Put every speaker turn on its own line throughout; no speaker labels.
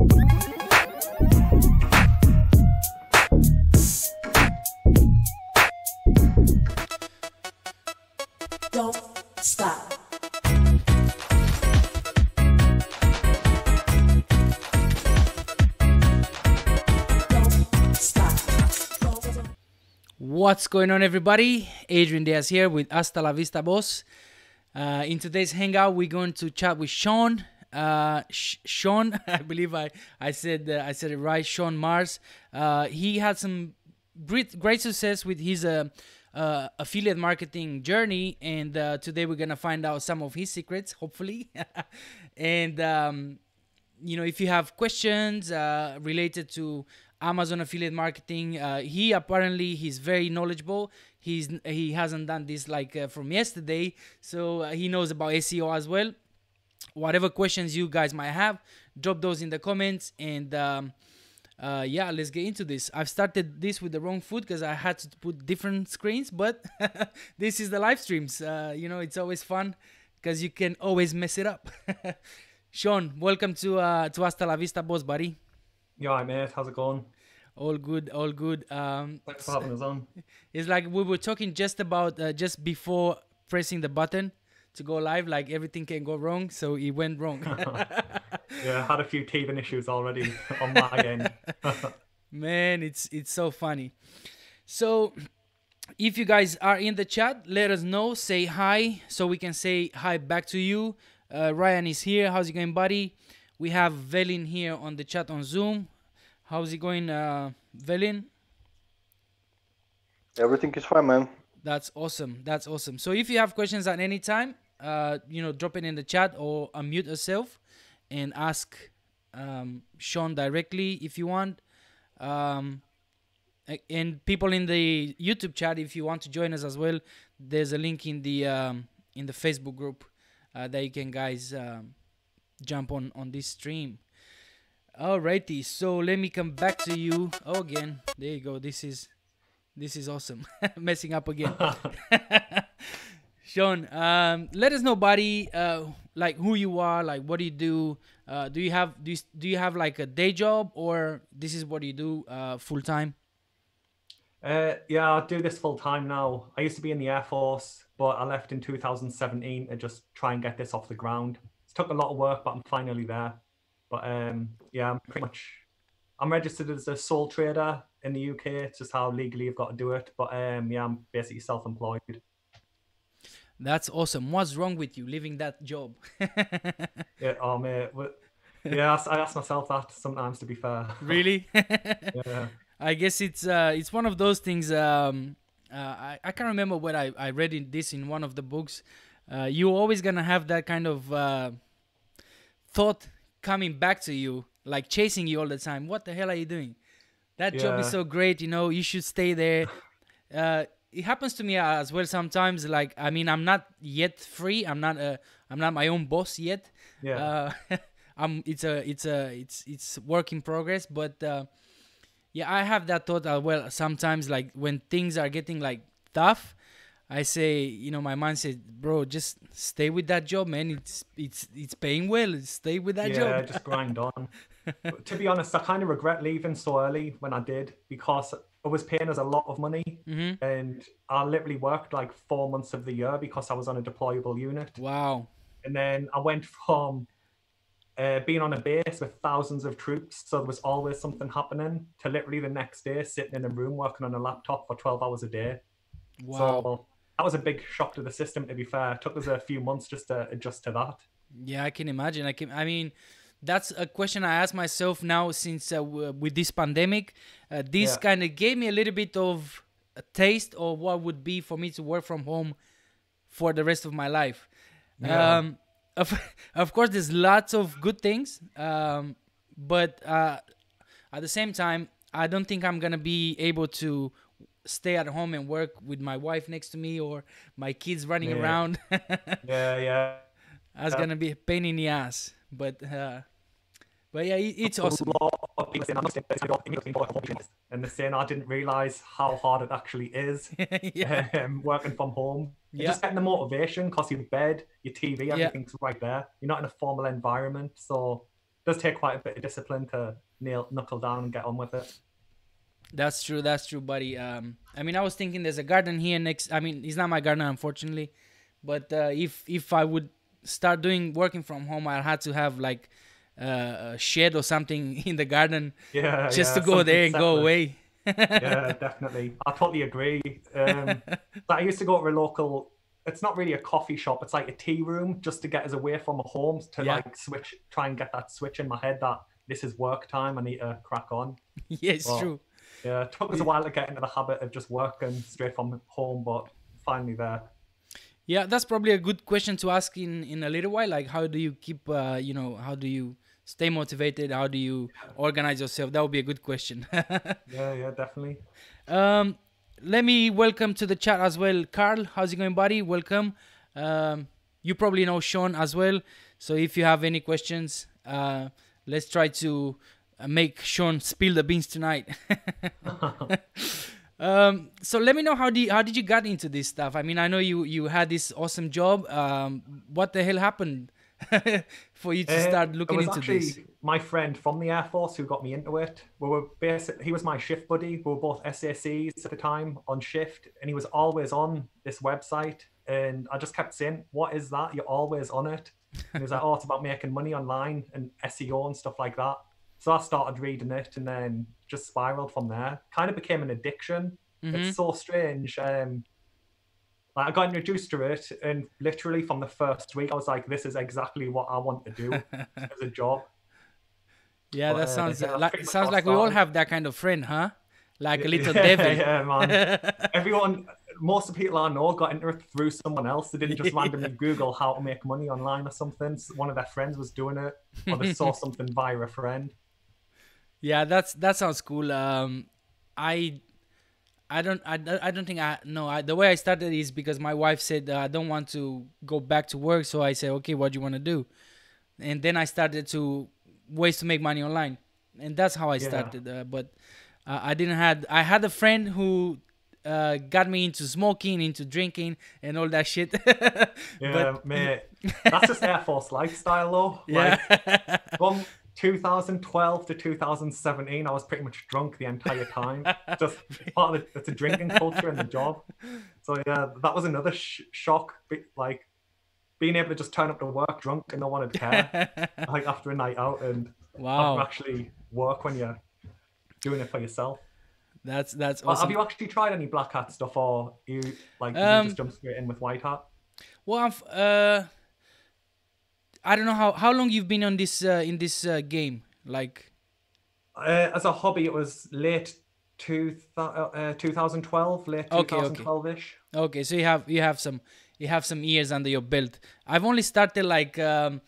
What's going on, everybody? Adrian Diaz here with Hasta la Vista Boss. Uh, in today's hangout, we're going to chat with Shaun. Uh, Shaun, I believe I I said uh, I said it right. Shaun Mars. Uh, he had some great great success with his uh, uh, affiliate marketing journey, and uh, today we're gonna find out some of his secrets, hopefully. and um, you know, if you have questions uh, related to Amazon affiliate marketing, uh, he apparently he's very knowledgeable. He's he hasn't done this like uh, from yesterday, so uh, he knows about SEO as well. Whatever questions you guys might have, drop those in the comments, and um, uh, yeah, let's get into this. I've started this with the wrong foot because I had to put different screens, but this is the live streams. Uh, you know, it's always fun because you can always mess it up. Shaun, welcome to uh, to Hasta la Vista, boss, buddy.
You alright, mate? How's it going?
All good, all good. Um,
Thanks for having us on.
it's like we were talking just about uh, just before pressing the button to go live. Like everything can go wrong, so it went wrong.
Yeah, I had a few teething issues already on my end.
Man, it's it's so funny. So, if you guys are in the chat, let us know. Say hi, so we can say hi back to you. Uh, Ryan is here. How's it going, buddy? We have Velin here on the chat on Zoom. How's it going, uh, Velin?
Everything is fine, man.
That's awesome. That's awesome. So if you have questions at any time, uh, you know, drop it in the chat or unmute yourself and ask um, Shaun directly if you want. Um, and people in the YouTube chat, if you want to join us as well, there's a link in the um, in the Facebook group uh, that you can guys um, jump on on this stream. Alrighty, so let me come back to you. Oh, again, there you go. This is this is awesome. Messing up again. Shaun, um, let us know, buddy, uh, like who you are, like what do you do? Uh, do you have do you, do you have like a day job or this is what you do uh, full time?
Uh, yeah, I do this full time now. I used to be in the Air Force, but I left in 2017 to just try and get this off the ground. It took a lot of work, but I'm finally there. But um, yeah, I'm pretty much I'm registered as a sole trader in the UK. It's just how legally you've got to do it. But um, yeah, I'm basically self-employed.
That's awesome. What's wrong with you leaving that job?
Yeah, oh mate. Yeah, I ask myself that sometimes. To be fair.
really?
Yeah.
I guess it's uh, it's one of those things. Um, uh, I I can't remember what I I read in this in one of the books. Uh, you're always gonna have that kind of uh, thought coming back to you, like chasing you all the time. What the hell are you doing? That job is so great. You know, you should stay there. Uh, it happens to me as well sometimes. Like, I mean, I'm not yet free. I'm not uh, I'm not my own boss yet.
Yeah.
Uh, I'm. It's a. It's a. It's it's work in progress. But uh, yeah, I have that thought as well. Sometimes, like when things are getting like tough, I say, you know, my mind says, "Bro, just stay with that job, man. It's it's it's paying well. Stay with that
yeah,
job."
just grind on. To be honest, I kind of regret leaving so early when I did because it was paying us a lot of money,
Mhm.
and I literally worked like four months of the year because I was on a deployable unit,
Wow.
and then I went from uh, being on a base with thousands of troops, so there was always something happening, to literally the next day sitting in a room working on a laptop for twelve hours a day.
Wow.
So that was a big shock to the system. To be fair, it took us a few months just to adjust to that.
Yeah, I can imagine. I can. I mean, that's a question I ask myself now since uh, with this pandemic. Uh, this
Yeah.
kind of gave me a little bit of a taste of what would be for me to work from home for the rest of my life.
Yeah.
Um, of of course, there's lots of good things, um, but uh, at the same time, I don't think I'm gonna be able to stay at home and work with my wife next to me or my kids running
Yeah.
around.
Yeah, yeah.
That's
Yeah.
gonna be a pain in the ass. But uh, but yeah, it, it's awesome.
A lot of people saying, "I'm just gonna go English before I come home." and they're saying I didn't realize how hard it actually is
yeah,
um, working from home.
Yeah.
Just getting the motivation because your bed, your TV,
Yeah.
everything's right there. You're not in a formal environment, so does take quite a bit of discipline to nail knuckle down and get on with it.
That's true. That's true, buddy. Um, I mean, I was thinking there's a garden here next. I mean, it's not my garden, unfortunately, but uh, if if I would start doing working from home, I had to have like uh, a shed or something in the garden
Yeah,
just
yeah,
to go there and
something
go away.
yeah, definitely. I totally agree. Um, but I used to go to a local. It's not really a coffee shop. It's like a tea room, just to get us away from our homes to
Yeah.
like switch, try and get that switch in my head that this is work time. I need to crack on.
yeah, it's
Well,
true.
Yeah, it took us a while to get into the habit of just working straight from home, but finally there.
Yeah, that's probably a good question to ask in in a little while. Like, how do you keep, uh, you know, how do you stay motivated? How do you organize yourself? That would be a good question.
Yeah, yeah, definitely.
um, let me welcome to the chat as well, Carl. How's it going, buddy? Welcome. Um, you probably know Shaun as well. So if you have any questions, uh, let's try to uh, make Shaun spill the beans tonight. um, so let me know how did how did you get into this stuff? I mean, I know you you had this awesome job. Um, what the hell happened for you to
Uh,
start
it
looking
was
into
actually
this?
My friend from the Air Force who got me into it. We were basic, he was my shift buddy. We were both SACs at the time on shift, and he was always on this website. And I just kept saying, "What is that? You're always on it." And he was like, "Oh, it's about making money online and SEO and stuff like that." So I started reading it, and then just spiraled from there. Kind of became an addiction.
Mhm.
It's so strange. Um, like I got introduced to it, and literally from the first week, I was like, "This is exactly what I want to do as a job."
Yeah,
But,
that
uh,
sounds
yeah,
like
much
sounds like we all have that kind of friend, huh? Like a little
yeah,
devil.
Yeah, man. Everyone, most of the people I know got into it through someone else. They didn't just randomly Google how to make money online or something. One of their friends was doing it, or they saw something via a friend.
Yeah, that's that sounds cool. Um, I, I don't, I, I don't think I no. I, the way I started is because my wife said uh, I don't want to go back to work, so I said, okay, what do you want to do? And then I started to ways to make money online, and that's how I
Yeah.
started. Uh, but uh, I didn't had I had a friend who. Uh, got me into smoking, into drinking, and all that shit.
Yeah, mate. That's just Air Force lifestyle, though.
yeah,
Like 2012 to 2017, I was pretty much drunk the entire time. just part of the, it's a drinking culture in the job. So yeah, that was another sh- shock. Like being able to just turn up to work drunk and no one would care. like after a night out and
wow,
actually work when you're doing it for yourself.
that's that's awesome.
Have you actually tried any black hat stuff, or you like
Um,
you just jump straight in with white hat?
Well, I've, uh, I don't know how how long you've been on this uh, in this uh, game. Like,
Uh, as a hobby, it was late two, uh, 2012, late
Okay, okay.
2012 ish.
okay, so you have you have some you have some years under your belt. I've only started like um,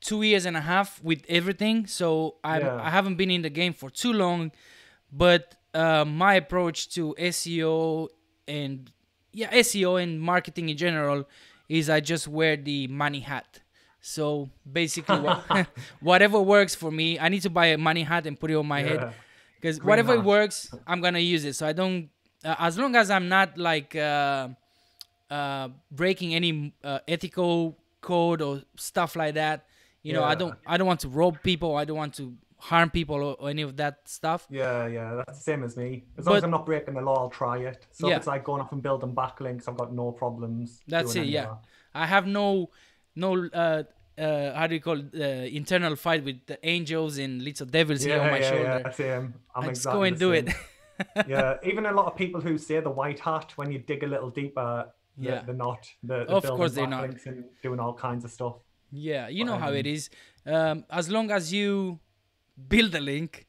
two years and a half with everything, so I
Yeah.
I haven't been in the game for too long. But uh, my approach to SEO and yeah SEO and marketing in general is I just wear the money hat. So basically, what, whatever works for me, I need to buy a money hat and put it on my head because whatever
hat.
works, I'm gonna use it. So I don't, uh, as long as I'm not like uh, uh, breaking any uh, ethical code or stuff like that. You know, I don't, I don't want to rob people. I don't want to harm people or, or any of that stuff.
Yeah, yeah, that's the same as me. As long as I'm not breaking the law, I'll try it. So
Yeah.
if it's like going off and building backlinks, I've got no problems.
That's it. Yeah, I have no, no, uh, uh, how do you call it? Uh, internal fight with the angels and little devils
that.
here on my
yeah,
shoulder.
yeah, same. I'm
I just go and do it.
yeah, even a lot of people who say the white hat, when you dig a little deeper,
Yeah.
they're, they're not. They're, they're
Of course they're not.
and doing all kinds of stuff.
Yeah, you know how
um,
it is. Um, as long as you build a link,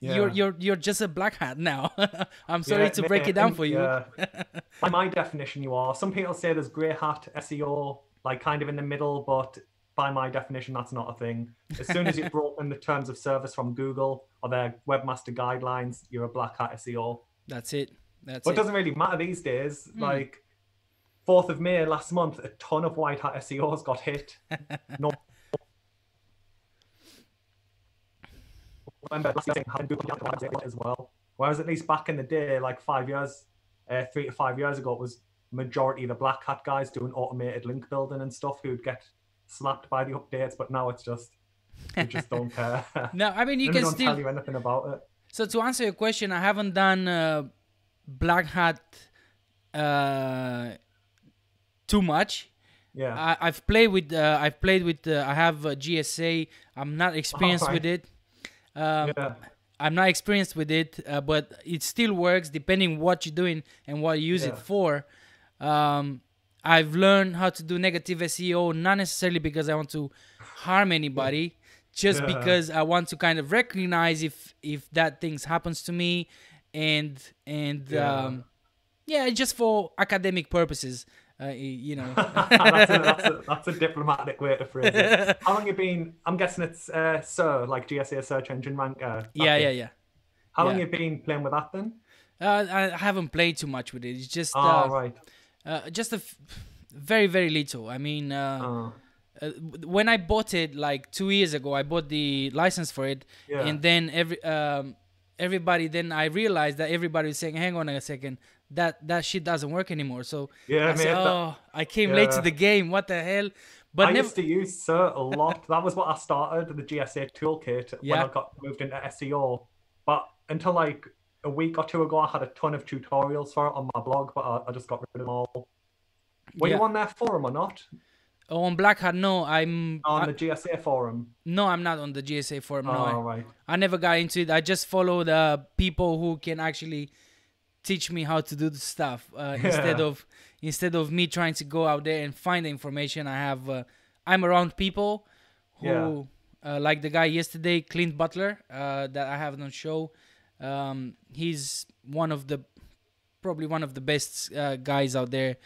you're you're you're just a black hat now. I'm sorry
Yeah,
to break it down for you.
yeah. By my definition, you are. Some people say there's grey hat SEO, like kind of in the middle, but by my definition, that's not a thing. As soon as you've broken the terms of service from Google or their webmaster guidelines, you're a black hat SEO.
That's it. That's
But it doesn't really matter these days.
Hmm.
Like, 4th of May last month, a ton of white hat SEOs got hit. No. November last had Google as well. Whereas at least back in the day, like five years, uh, three to five years ago, it was majority of the black hat guys doing automated link building and stuff who'd get slapped by the updates. But now it's just They just don't care.
No, I mean you can
don't
still.
tell you anything about it.
So to answer your question, I haven't done uh, Black Hat uh, too much.
Yeah.
I, I've played with. Uh, I've played with. Uh, I have GSA. I'm not experienced
right.
with it. Um,
yeah.
I'm not experienced with it, uh, but it still works depending what you're doing and what you use it for. Um, I've learned how to do negative SEO, not necessarily because I want to harm anybody, just
Yeah.
because I want to kind of recognize if if that things happens to me, and and
Yeah.
um, yeah, just for academic purposes, uh, you know.
that's, a, that's, a, that's a diplomatic way to phrase it. How long you been? I'm guessing it's uh, SER, like GSA search engine ranker.
yeah,
thing.
yeah, yeah.
How long
yeah.
you been playing with that then?
Uh, I haven't played too much with it. It's just
Oh,
uh,
right.
Uh, just a f- very very little. I mean, uh,
Oh,
uh, when I bought it like two years ago, I bought the license for it,
Yeah.
and then every um, everybody then I realized that everybody was saying, "Hang on a second, that that shit doesn't work anymore." So
Yeah,
I said,
mate, that-
"Oh, I came late to the game. What the hell?" But
I
never.
used to use SER a lot. that was what I started the GSA toolkit when I got moved into SEO. But until like a week or two ago, I had a ton of tutorials for it on my blog, but I, I just got rid of them all. Were
Yeah.
you on their forum or not?
Oh, on Black Hat, no, I'm
On
I-
the GSA forum?
no, I'm not on the GSA forum. No, I-
oh, right.
I never got into it. I just follow the people who can actually teach me how to do the stuff uh, instead of instead of me trying to go out there and find the information. I have uh, I'm around people who uh, like the guy yesterday, Clint Butler, uh, that I have on show. Um, he's one of the probably one of the best uh, guys out there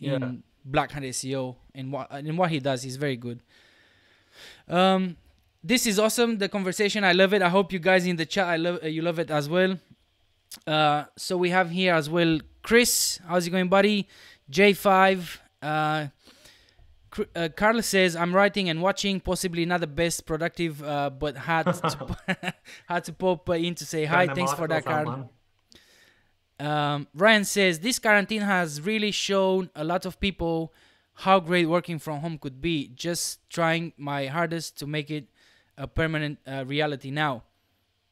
in
Yeah.
Black Hat SEO and what and what he does. He's very good. Um, this is awesome. The conversation, I love it. I hope you guys in the chat, I love uh, you love it as well. Uh, so we have here as well, Chris. How's it going, buddy? J5. Uh, Carlos says, "I'm writing and watching. Possibly not the best productive, uh, but had to had to pop in to say hi. Thanks for that,
articles out,
Carl." Um, Ryan says this quarantine has really shown a lot of people how great working from home could be. Just trying my hardest to make it a permanent uh, reality now.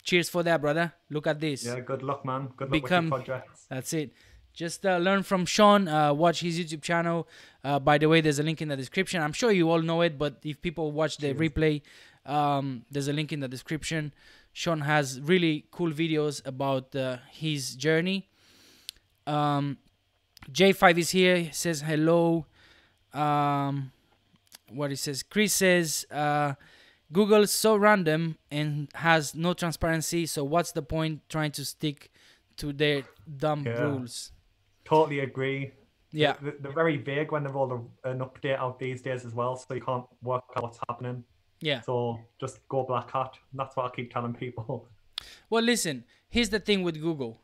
Cheers for that, brother. Look at this.
Yeah, good luck, man. Good luck
Become-
with your projects.
That's it. Just uh, learn from Shaun. Uh, watch his YouTube channel. Uh, by the way, there's a link in the description. I'm sure you all know it, but if people watch the replay, um, there's a link in the description. Shaun has really cool videos about uh, his journey. Um, J5 is here. He says hello. Um, what he says. Chris says uh, Google's so random and has no transparency. So what's the point trying to stick to their dumb
Yeah.
rules?
Totally agree.
Yeah.
They're, they're very vague when they roll a, an update out these days as well, so you can't work out what's happening.
Yeah.
So just go black hat. That's what I keep telling people.
Well, listen. Here's the thing with Google.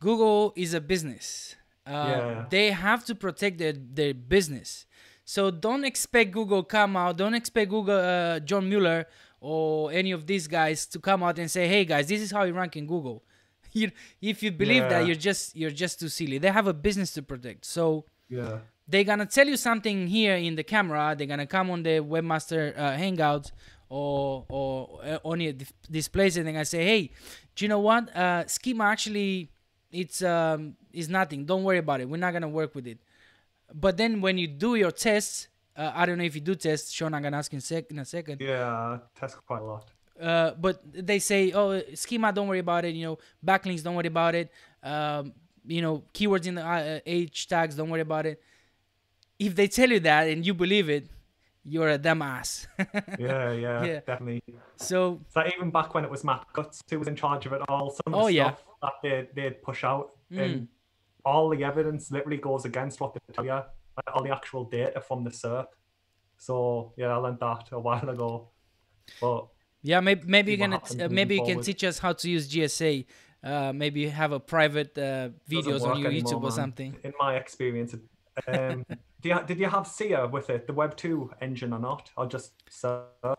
Google is a business. Uh,
Yeah.
They have to protect their, their business. So don't expect Google come out. Don't expect Google uh, John Mueller or any of these guys to come out and say, "Hey guys, this is how you rank in Google." you, if you believe that, you're just you're just too silly. They have a business to protect. So
Yeah.
they're gonna tell you something here in the camera. They're gonna come on the webmaster uh, hangout or or uh, on your displays, and they're gonna say, "Hey, do you know what? Uh, schema actually, it's um is nothing. Don't worry about it. We're not gonna work with it." But then when you do your tests, uh, I don't know if you do tests. Shaun, I'm gonna ask in, sec- in a second.
Yeah. Test quite a lot.
Uh, but they say, oh, schema, don't worry about it. You know, backlinks, don't worry about it. Um, you know, keywords in the uh, H tags, don't worry about it. If they tell you that and you believe it, you're a dumbass.
Yeah, yeah,
Yeah.
definitely.
so
So even back when it was Matt Cutts who was in charge of it all, some of
Oh,
the
yeah.
stuff that they, they'd push out
Mm.
and all the evidence literally goes against what they tell you, like all the actual data from the SERP. So yeah, I learned that a while ago. But
yeah, maybe maybe you're gonna
happens
uh, maybe you can teach us how to use GSA. Uh, maybe have a private uh, videos on your
anymore,
YouTube or
man.
something.
In my experience, um, do you, did you have SIA with it, the Web two engine or not, or just SERP?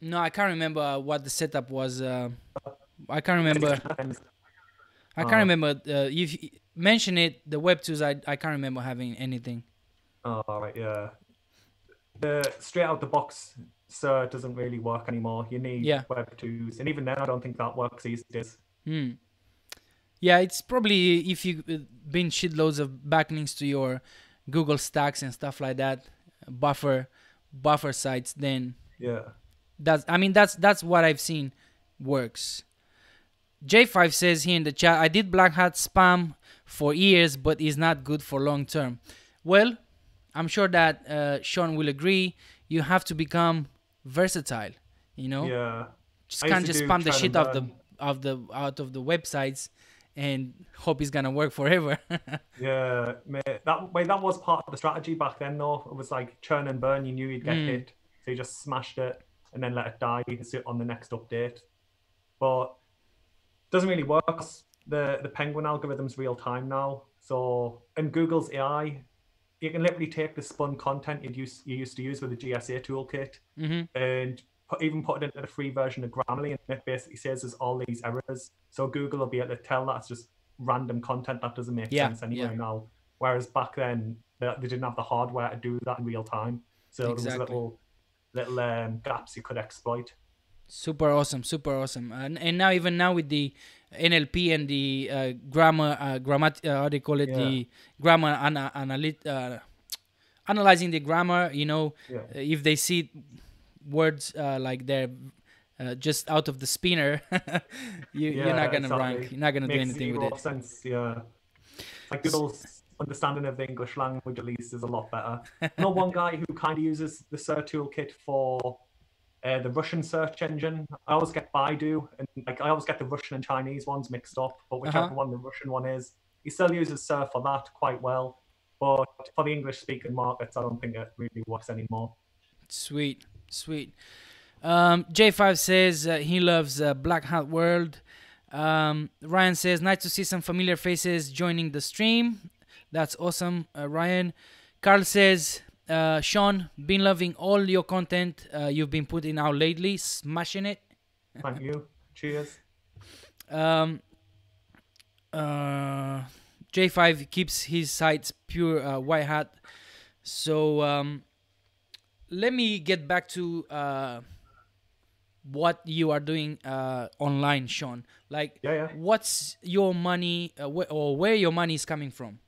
No, I can't remember what the setup was. Uh, I can't remember. I can't
Oh.
remember. Uh, you mention it. The Web twos. I I can't remember having anything.
Oh, right, yeah. The straight out the box SER it doesn't really work anymore. You need
Yeah.
Web twos, and even then, I don't think that works these days.
Hmm. Yeah, it's probably if you've uh, been shitloads of backlinks to your Google Stacks and stuff like that, buffer buffer sites, then
Yeah.
that's I mean that's that's what I've seen works. J5 says here in the chat, I did black hat spam for years, but it's not good for long term. Well, I'm sure that uh, Shaun will agree. You have to become versatile. You know,
Yeah.
just can't just spam the
and
shit of the of the out of the websites and hope it's gonna work forever.
Yeah, mate. That way that was part of the strategy back then, though. It was like churn and burn. You knew you'd get
Mm.
hit, so you just smashed it and then let it die and sit on the next update. But doesn't really work The the Penguin algorithm's real time now. So in Google's AI, you can literally take the spun content you used you used to use with the GSA toolkit
hmm
and put, even put it into the free version of Grammarly, and it basically says there's all these errors. So Google will be able to tell that's just random content that doesn't make
Yeah,
sense anyway
yeah.
now. Whereas back then they, they didn't have the hardware to do that in real time, so
Exactly.
there was little little um, gaps you could exploit.
Super awesome, super awesome. And and now even now with the NLP and the uh, grammar, uh, grammat, uh, how they call it, the grammar ana- uh, analyzing the grammar. You know,
Yeah.
uh, if they see words uh, like they're uh, just out of the spinner, you, you're
Yeah,
not gonna rank. You're not gonna do anything with it.
sense. Yeah, like good old understanding of the English language at least is a lot better. I know one guy who kind of uses the search toolkit for uh, the Russian search engine. I always get Baidu, and like I always get the Russian and Chinese ones mixed up. But whichever
Uh-huh.
one the Russian one is, he still uses SER for that quite well. But for the English-speaking markets, I don't think it really works anymore.
Sweet, sweet. Um, J5 says uh, he loves uh, Black Hat World. Um, Ryan says, nice to see some familiar faces joining the stream. That's awesome, uh, Ryan. Carl says, uh, Shaun, been loving all your content uh, you've been putting out lately, smashing it.
Thank you. Cheers.
Um, uh, J5 keeps his sites pure uh, white hat. So um, let me get back to uh, what you are doing uh, online, Shaun. Like,
Yeah, yeah.
what's your money uh, wh- or where your money is coming from?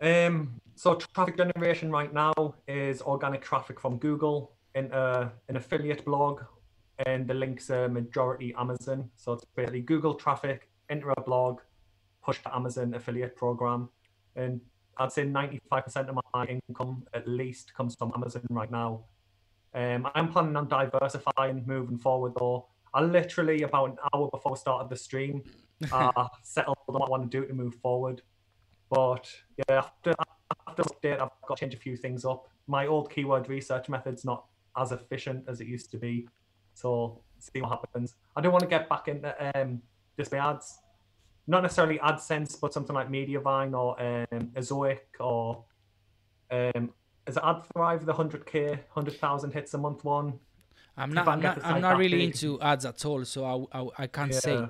Um, so traffic generation right now is organic traffic from Google in a, an affiliate blog, and the links are majority Amazon. So it's basically Google traffic into a blog, push to Amazon affiliate program, and I'd say 95% of my income at least comes from Amazon right now. Um, I'm planning on diversifying moving forward though. I literally about an hour before we started the stream, uh, settled on what I want to do to move forward. But yeah, after after update, I've got to change a few things up. My old keyword research method's not as efficient as it used to be, so see what happens. I don't want to get back into um, display ads, not necessarily AdSense, but something like Mediavine or um, Ezoic or um, is it AdThrive, the 100k, 100,000 hits a month one?
I'm not. I'm not. I'm not really
big.
into ads at all, so I. I, I can't say.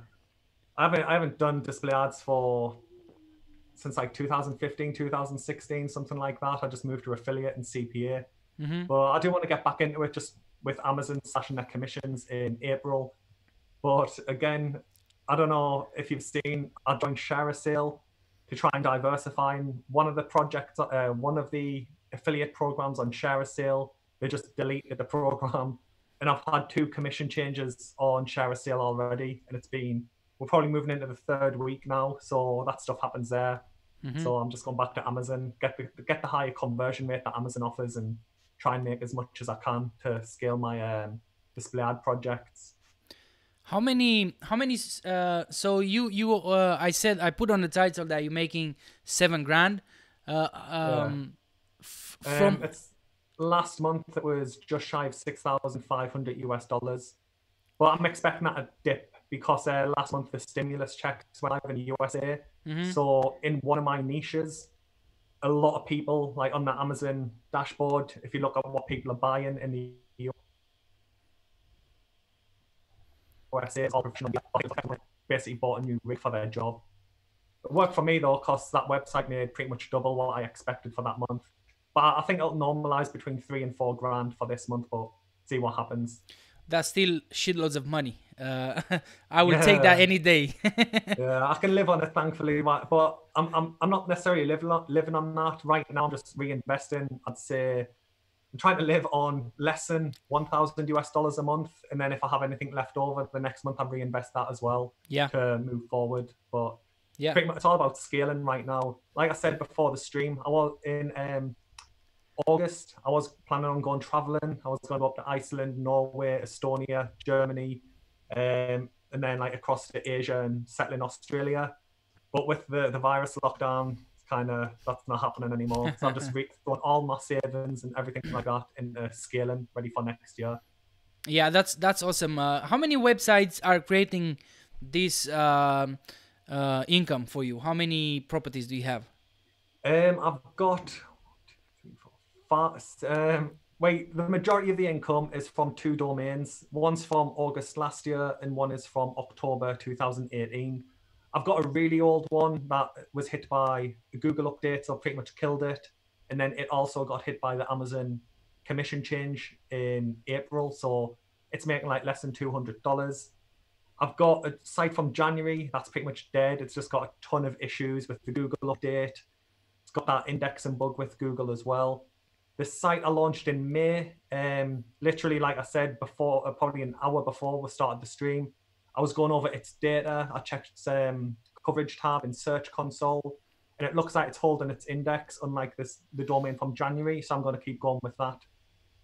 I haven't I haven't done display ads for since like 2015, 2016, something like that. I just moved to affiliate and CPA.
hmm
But I do want to get back into it just with Amazon slashing their commissions in April. But again, I don't know if you've seen, I joined ShareASale to try and diversify. And one of the projects, uh, one of the affiliate programs on ShareASale, they just deleted the program. And I've had two commission changes on ShareASale already. And it's been, we're probably moving into the third week now. So that stuff happens there.
Mhm.
So I'm just going back to Amazon, get the get the higher conversion rate that Amazon offers, and try and make as much as I can to scale my um, display ad projects.
How many? How many? Uh, so you you uh, I said I put on the title that you're making seven grand. Uh, um, f-
Um,
from
it's last month it was just shy of six thousand five hundred US dollars, but I'm expecting that to dip because uh, last month the stimulus checks went live in the USA.
Mhm.
So in one of my niches, a lot of people like on the Amazon dashboard, if you look at what people are buying in the USA, it's all professional basically bought a new rig for their job. It worked for me though, because that website made pretty much double what I expected for that month. But I I think it'll normalize between three and four grand for this month, but see what happens.
That's still shitloads of money. Uh, I will take that any day.
Yeah, I can live on it, thankfully. But I'm I'm, I'm not necessarily living on, living on that right now. I'm just reinvesting. I'd say I'm trying to live on less than 1,000 US dollars a month, and then if I have anything left over the next month, I reinvest that as well
yeah,
to move forward. But
yeah,
pretty much it's all about scaling right now. Like I said before the stream, I was in um, August. I was planning on going traveling. I was going to go up to Iceland, Norway, Estonia, Germany, um, and then like across to Asia and settle in Australia. But with the, the virus lockdown, kind of that's not happening anymore. So I'm just re- throwing all my savings and everything like that into scaling, ready for next year.
yeah. That's that's awesome. Uh, how many websites are creating this um, uh, income for you? How many properties do you have?
Um, I've got one, two, three, four, five. Um, wait, the majority of the income is from two domains. One's from August last year, and one is from October 2018. I've got a really old one that was hit by Google update, so pretty much killed it. And then it also got hit by the Amazon commission change in April, so it's making like less than two hundred dollars. I've got a site from January that's pretty much dead. It's just got a ton of issues with the Google update. It's got that indexing bug with Google as well. The site I launched in May, um, literally, like I said before, uh, probably an hour before we started the stream, I was going over its data. I checked its um, coverage tab in Search Console, and it looks like it's holding its index, unlike this the domain from January. So I'm going to keep going with that,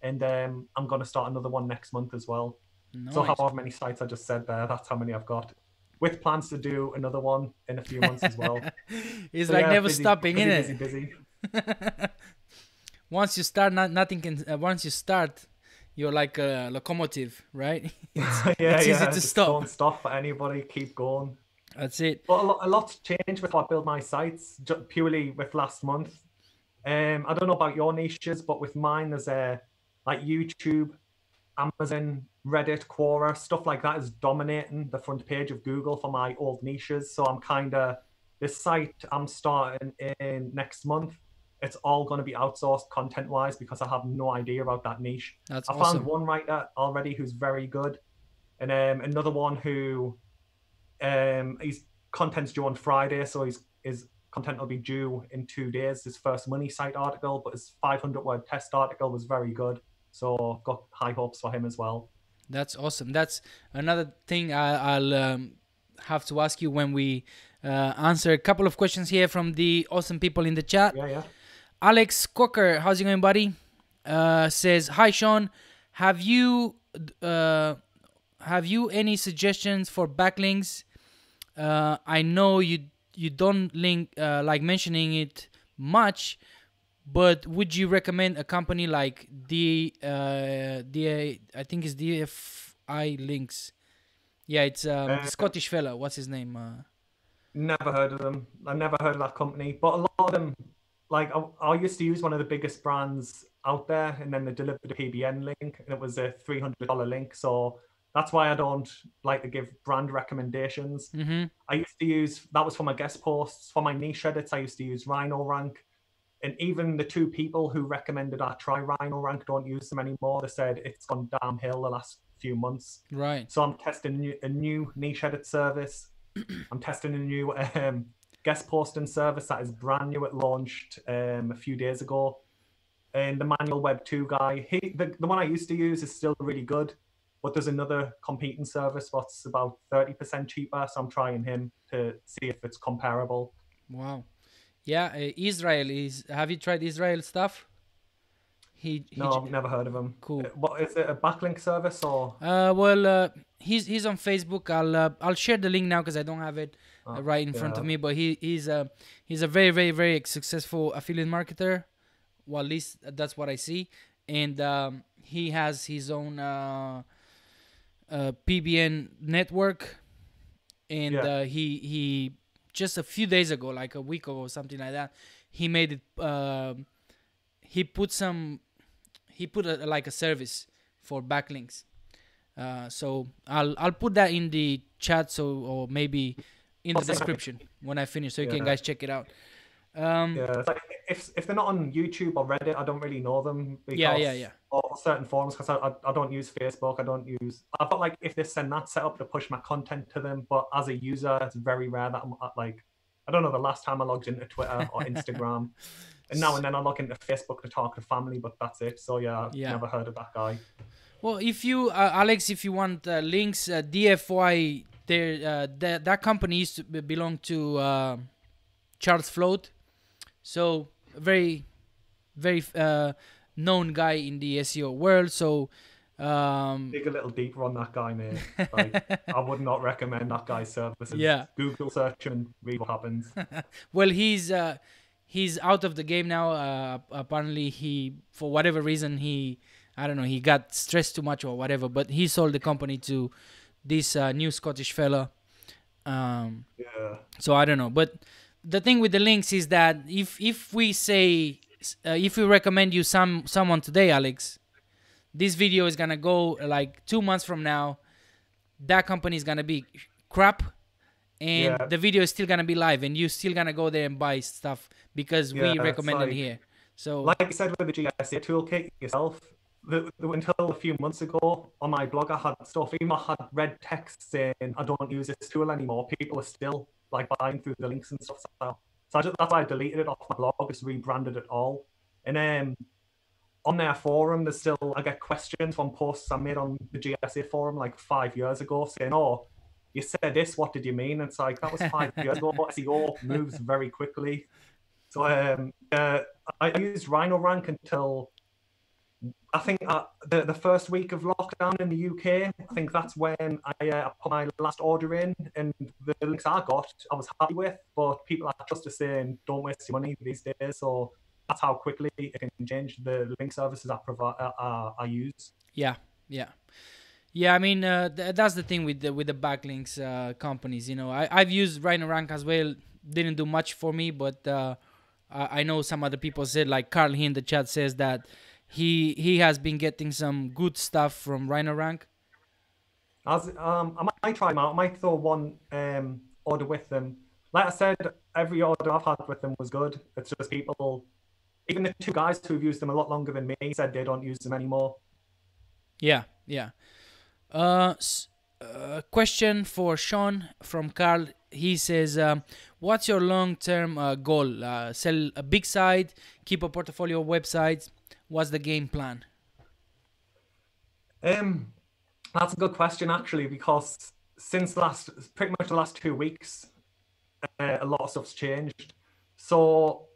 and um, I'm going to start another one next month as well.
Nice.
So however many sites I just said there, that's how many I've got. With plans to do another one in a few months as well.
it's
So
like
yeah,
never
busy,
stopping,
busy,
isn't
busy,
it?
busy.
once you start, not, nothing can. Uh, once you start, you're like a locomotive, right?
yeah,
it's
yeah.
easy to
just
stop.
Don't stop for anybody. Keep going.
That's it.
But a, lot, a lot's changed with how I build my sites, purely with last month. Um, I don't know about your niches, but with mine, there's a like YouTube, Amazon, Reddit, Quora, stuff like that is dominating the front page of Google for my old niches. So I'm kind of this site I'm starting in next month. It's all going to be outsourced content wise because I have no idea about that niche.
That's
I
awesome.
found one writer already who's very good, and um, another one who um, his content's due on Friday, so his his content will be due in two days. His first money site article, but his 500 word test article was very good, so I've got high hopes for him as well.
That's awesome. That's another thing I, I'll um, have to ask you when we uh, answer a couple of questions here from the awesome people in the chat.
Yeah, yeah.
Alex Cocker, how's it going, buddy? Uh, says, "Hi, Shaun. Have you uh, have you any suggestions for backlinks? Uh, I know you you don't link uh, like mentioning it much, but would you recommend a company like the uh, the I think it's DFY Links? Yeah, it's um,
Uh,
Scottish fella. What's his name? Uh,
Never heard of them. I've never heard of that company, but a lot of them, like I, I used to use one of the biggest brands out there, and then they delivered a PBN link, and it was a three hundred dollar link. So that's why I don't like to give brand recommendations.
mm-hmm.
I used to use that was for my guest posts for my niche edits. I used to use Rhino Rank, and even the two people who recommended I try Rhino Rank don't use them anymore. They said it's gone downhill the last few months.
Right.
So I'm testing a new, a new niche edit service. I'm testing a new um, guest posting service that is brand new. It launched um, a few days ago. And the manual web 2 guy, he, the, the one I used to use is still really good, but there's another competing service what's about 30% cheaper. So I'm trying him to see if it's comparable.
Wow. Yeah, uh, Israel is. Have you tried Israel stuff? He, he
No, I've never heard of him.
Cool.
Uh, What is it? A backlink service or?
Uh, well, uh, he's he's on Facebook. I'll uh, I'll share the link now because I don't have it
Oh,
right in front of me. But he he's a he's a very very very successful affiliate marketer. Well, at least that's what I see. And um, he has his own uh, uh, PBN network, and
Yeah.
uh, he he just a few days ago, like a week ago, or something like that, he made it. um he put some he put a, like a service for backlinks. Uh, so I'll I'll put that in the chat so or maybe in the description when I finish so you can guys check it out. Um,
Yeah, it's like if if they're not on YouTube or Reddit, I don't really know them. Because,
Yeah, yeah, yeah.
Or certain forums because I, I, I don't use Facebook. I don't use. I've got like if this and that set up to push my content to them, but as a user, it's very rare that I'm uh, like. I don't know the last time I logged into Twitter or Instagram, and now and then I log into Facebook to talk to family, but that's it. So yeah,
Yeah.
never heard of that guy.
Well, if you, uh, Alex, if you want uh, links, uh, DFY, there, uh, that that company used to belong to uh, Charles Floate, so very, very uh, known guy in the SEO world. So, um,
Dig a little deeper on that guy, mate. Like, I would not recommend that guy's services.
Yeah.
Google search and read what happens.
well, he's uh, he's out of the game now. Uh, apparently, he for whatever reason he, I don't know, he got stressed too much or whatever. But he sold the company to this uh, new Scottish fella. Um,
yeah.
so I don't know, but the thing with the links is that if if we say uh, if we recommend you some someone today, Alex, this video is gonna go like two months from now. That company is gonna be crap, and
Yeah.
the video is still gonna be live, and you still gonna go there and buy stuff because
Yeah,
we recommend it
like-
here. So
Like I said with the GSA toolkit yourself, the, the, until a few months ago on my blog, I had stuff, even I had red text saying I don't use this tool anymore, people are still like buying through the links and stuff. So, so I just, that's why I deleted it off my blog, just rebranded it all. And um, on their forum, there's still, I get questions from posts I made on the GSA forum like five years ago saying, oh, you said this, what did you mean? And it's like, that was five years ago. SEO moves very quickly. So um, uh, I used Rhino Rank until I think uh, the the first week of lockdown in the UK. I think that's when I uh, put my last order in, and the links I got, I was happy with. But people are just saying, "Don't waste your money these days." So that's how quickly it can change the link services I provide. Uh, uh, I use.
Yeah, yeah, yeah. I mean, uh, th- that's the thing with the with the backlinks uh, companies. You know, I I've used Rhino Rank as well. Didn't do much for me, but uh, I, I know some other people said, like Carl here in the chat says that he he has been getting some good stuff from Rhino Rank.
As um, I might try them out. I might throw one um order with them. Like I said, every order I've had with them was good. It's just people, even the two guys who've used them a lot longer than me, said they don't use them anymore.
Yeah, yeah. Uh, s- uh, question for Shaun from Carl. He says, um, "What's your long-term uh, goal? Uh, sell a big site, keep a portfolio of websites. What's the game plan?"
Um, that's a good question actually, because since last, pretty much the last two weeks, uh, a lot of stuff's changed. So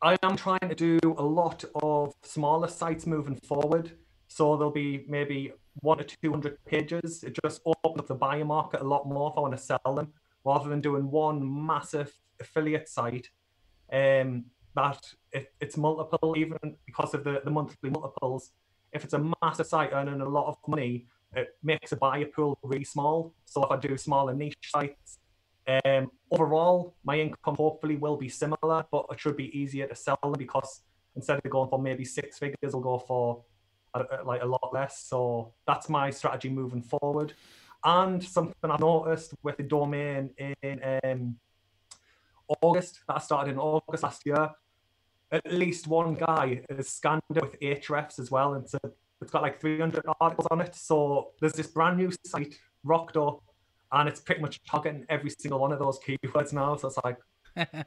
I am trying to do a lot of smaller sites moving forward. So there'll be maybe one or two hundred pages. It just opens up the buyer market a lot more if I want to sell them, rather than doing one massive affiliate site. Um, that it, it's multiple, even because of the, the monthly multiples. If it's a massive site earning a lot of money, it makes a buyer pool really small. So if I do smaller niche sites, um, overall, my income hopefully will be similar, but it should be easier to sell them because instead of going for maybe six figures, I'll go for uh, like a lot less. So that's my strategy moving forward. And something I noticed with the domain in um, August, that I started in August last year, at least one guy has scanned it with Ahrefs as well, and so it's got like 300 articles on it. So there's this brand new site rocked up, and it's pretty much targeting every single one of those keywords now. So it's like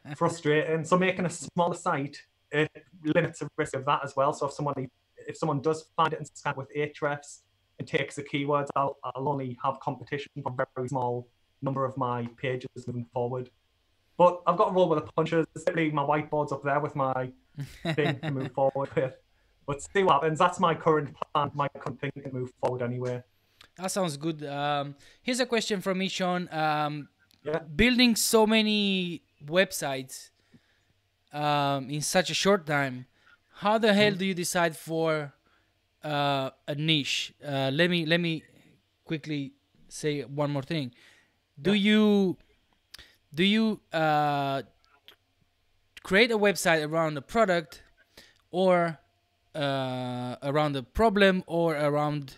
frustrating. So making a smaller site it limits the risk of that as well. So if someone if someone does find it and scan it with Ahrefs and takes the keywords, I'll, I'll only have competition from a very small number of my pages moving forward. But I've got to roll with the punches. Simply, my whiteboard's up there with my thing to move forward with. But see what happens. That's my current plan, my current thing to move forward anyway.
That sounds good. Um, here's a question from me, Shaun. Um,
Yeah.
building so many websites um, in such a short time, how the hell do you decide for uh, a niche? Uh, let me let me quickly say one more thing. Do you do you uh, create a website around a product or uh, around a problem or around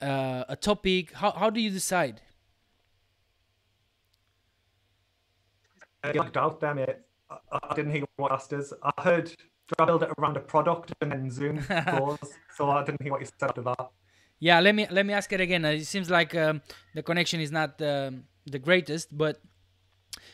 uh, a topic? How how do you decide?
I out there, mate. I, I didn't hear what you asked us. I heard I build it around a product and then Zoom goes. so I didn't hear what you said after that.
Yeah, let me let me ask it again. It seems like um, the connection is not um, the greatest, but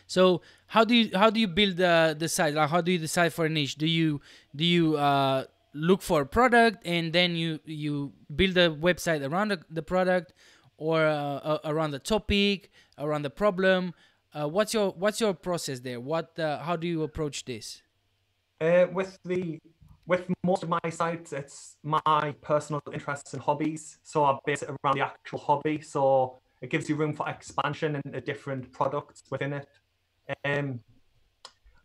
so how do you how do you build the the site? Like how do you decide for a niche? Do you do you uh, look for a product and then you you build a website around the, the product or uh, around the topic, around the problem? Uh, what's your what's your process there? What uh, how do you approach this?
Uh, with the with most of my sites, it's my personal interests and hobbies. So I base it around the actual hobby. So it gives you room for expansion and into different products within it. Um,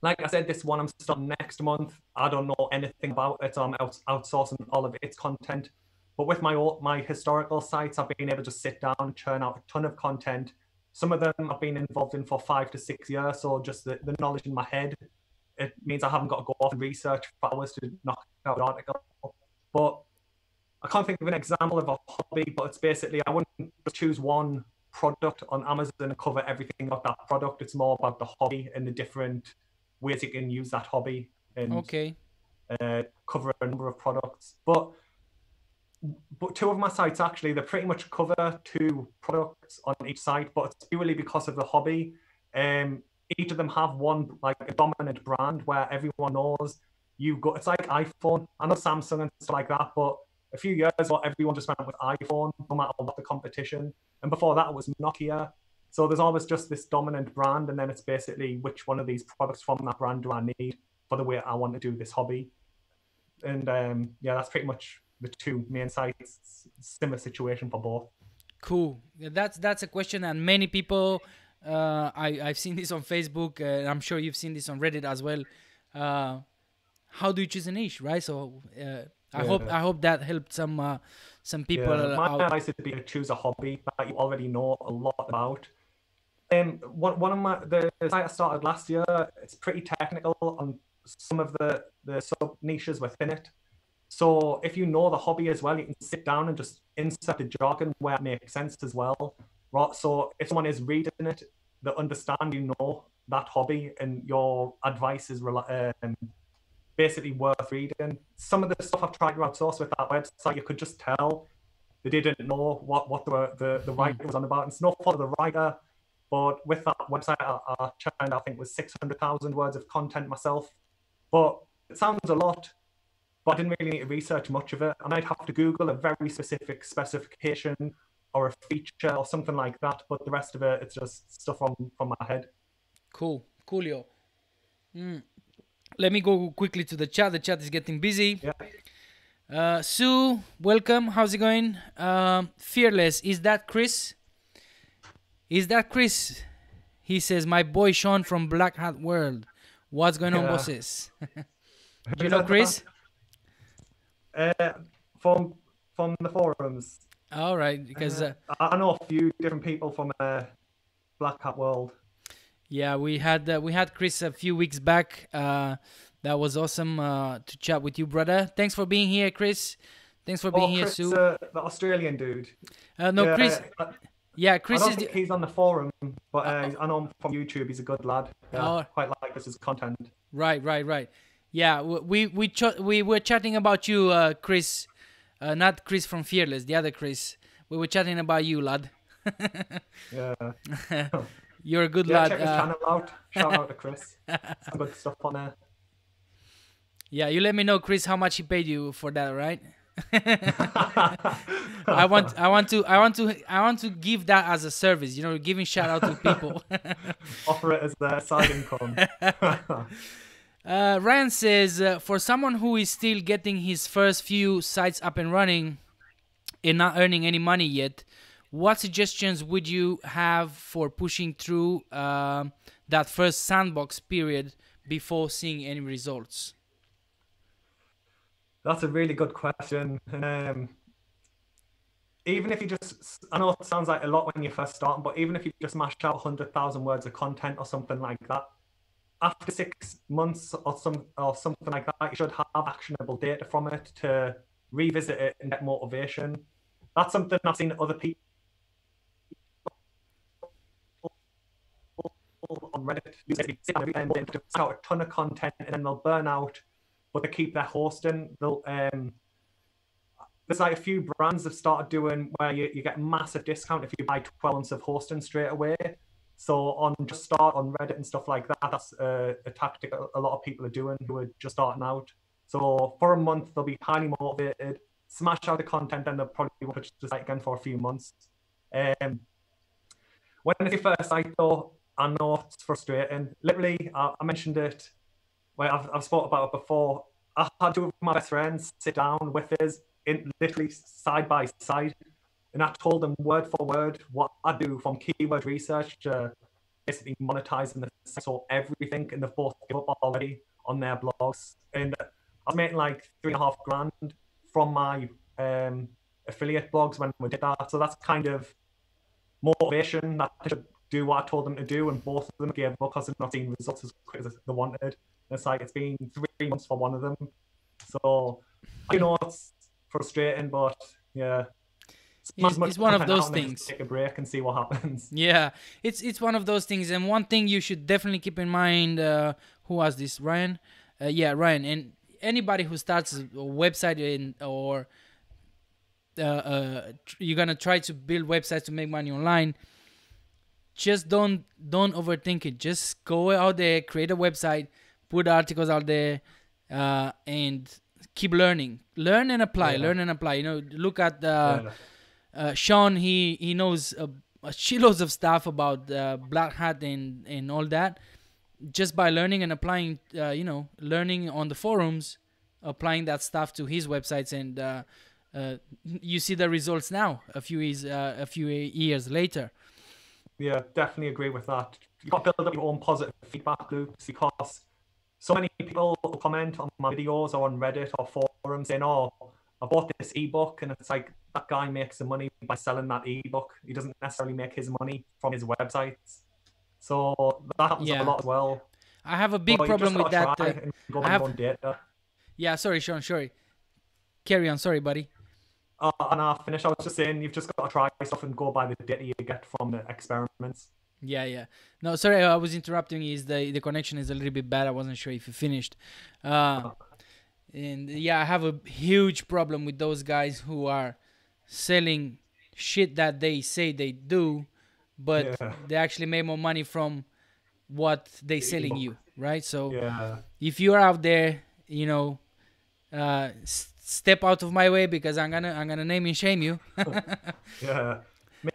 like I said, this one I'm starting next month. I don't know anything about it. So I'm out, outsourcing all of its content. But with my my historical sites, I've been able to sit down and churn out a ton of content. Some of them I've been involved in for five to six years. So just the, the knowledge in my head it means I haven't got to go off and research for hours to knock out an article. But I can't think of an example of a hobby, but it's basically I wouldn't just choose one product on Amazon and cover everything about that product. It's more about the hobby and the different ways you can use that hobby and
Okay.
uh, cover a number of products. But but two of my sites actually they pretty much cover two products on each site, but it's purely because of the hobby. Um, each of them have one like a dominant brand where everyone knows you go. It's like iPhone. I know Samsung and stuff like that, but a few years ago everyone just went with iPhone, no matter what the competition. And before that it was Nokia. So there's always just this dominant brand, and then it's basically which one of these products from that brand do I need for the way I want to do this hobby. And um, yeah, that's pretty much the two main sites. Similar situation for both.
Cool. That's that's a question that many people. Uh, I I've seen this on Facebook. Uh, I'm sure you've seen this on Reddit as well. Uh, how do you choose a niche, right? So I hope I hope that helped some uh, some people
Yeah, my
out.
advice would be to choose a hobby that you already know a lot about. Um, one, one of my the site I started last year, it's pretty technical on some of the the sub niches within it. So if you know the hobby as well, you can sit down and just insert the jargon where it makes sense as well. Right. So if someone is reading it, they understand you know that hobby and your advice is um, basically worth reading. Some of the stuff I've tried to outsource with that website, you could just tell they didn't know what what the the, the writer was on about. It's not fault of the writer, but with that website, I, I churned I think was six hundred thousand words of content myself. But it sounds a lot, but I didn't really need to research much of it. And I might have to Google a very specific specification or a feature or something like that. But the rest of it, it's just stuff from from my head.
Cool, coolio. Mm. Let me go quickly to the chat. The chat is getting busy.
Yeah.
Uh, Sue, welcome. How's it going? Um, Fearless, is that Chris? Is that Chris? He says, my boy Shaun from Black Hat World. What's going on, bosses? Do you know Chris?
Uh, from from the forums.
All right, because uh,
I I know a few different people from uh, Black Hat World.
Yeah, we had uh, we had Chris a few weeks back. Uh, that was awesome uh, to chat with you, brother. Thanks for being here, Chris. Thanks for being
Oh,
here,
Chris,
Sue.
uh, the Australian dude.
Uh, no,
Yeah,
Chris.
I,
Yeah,
I
Chris
don't
is.
think
The,
he's on the forum, but uh, I know him from YouTube. He's a good lad. Yeah,
Oh.
quite like this his content.
Right, right, right. Yeah, we we ch- we were chatting about you, uh, Chris, uh, not Chris from Fearless, the other Chris. We were chatting about you, lad.
Yeah,
You're a good
yeah.
lad.
Check his
Uh,
channel out. Shout out to Chris. Some good stuff on there.
yeah, you let me know, Chris, how much he paid you for that, right? I want, I want to, I want to, I want to give that as a service. You know, giving shout out to people.
Offer it as their side income.
Uh, Ryan says, uh, for someone who is still getting his first few sites up and running and not earning any money yet, what suggestions would you have for pushing through uh, that first sandbox period before seeing any results?
That's a really good question. Um, even if you just, I know it sounds like a lot when you first start, but even if you just mash out 100,000 words of content or something like that, after six months or some or something like that, you should have actionable data from it to revisit it and get motivation. That's something I've seen other people on Reddit, basically sit and put out a ton of content, and then they'll burn out, but they keep their hosting. They'll um, there's like a few brands have started doing where you, you get massive discount if you buy 12 months of hosting straight away. So on just start on Reddit and stuff like that, that's a, a tactic a, lot of people are doing who are just starting out. So for a month, they'll be highly motivated, smash out the content, and they'll probably won't the site again for a few months. Um, when it's your first site, though, I know it's frustrating. Literally, I, I mentioned it. Well, I've I've spoke about it before. I had two of my best friends sit down with us, in literally side by side, and I told them word for word what I do from keyword research to basically monetizing the site, so everything, and they've both given up already on their blogs. And I making like three and a half grand from my um, affiliate blogs when we did that. So that's kind of motivation that they should do what I told them to do, and both of them gave up because they're not seeing results as quick as they wanted. And it's like it's been three months for one of them. So you know it's frustrating, but yeah.
It's- it's one of those
out and then just
things.
Take a break and see what happens.
Yeah, it's it's one of those things, and one thing you should definitely keep in mind. Uh, who was this? Ryan. Uh, yeah, Ryan. And anybody who starts a website in or uh, uh, tr- you're gonna try to build websites to make money online. Just don't don't overthink it. Just go out there, create a website, put articles out there, uh, and keep learning. Learn and apply.
Yeah.
Learn and apply. You know, look at
Yeah.
uh, Shaun, he he knows a, a shitloads of stuff about uh, Black Hat and and all that. Just by learning and applying, uh, you know, learning on the forums, applying that stuff to his websites, and uh, uh, you see the results now. A few years, uh, a few years later.
Yeah, definitely agree with that. You've got to build up your own positive feedback loops because so many people comment on my videos or on Reddit or forums saying, Oh, I bought this ebook, and it's like that guy makes the money by selling that ebook. He doesn't necessarily make his money from his websites. So that happens
Yeah.
a lot as well.
I have a big problem with that. Uh, I have-
data.
yeah, sorry, Shaun. Sorry. Carry on. Sorry, buddy.
Uh, and I finished. I was just saying, you've just got to try stuff and go by the data you get from the experiments.
Yeah, yeah. No, sorry, I was interrupting. Is the the connection is a little bit bad? I wasn't sure if you finished. Uh, and yeah, I have a huge problem with those guys who are selling shit that they say they do, but
Yeah.
they actually make more money from what they selling you, right? So
Yeah.
if you're out there, you know, uh, step out of my way because I'm gonna I'm gonna name and shame you.
Yeah.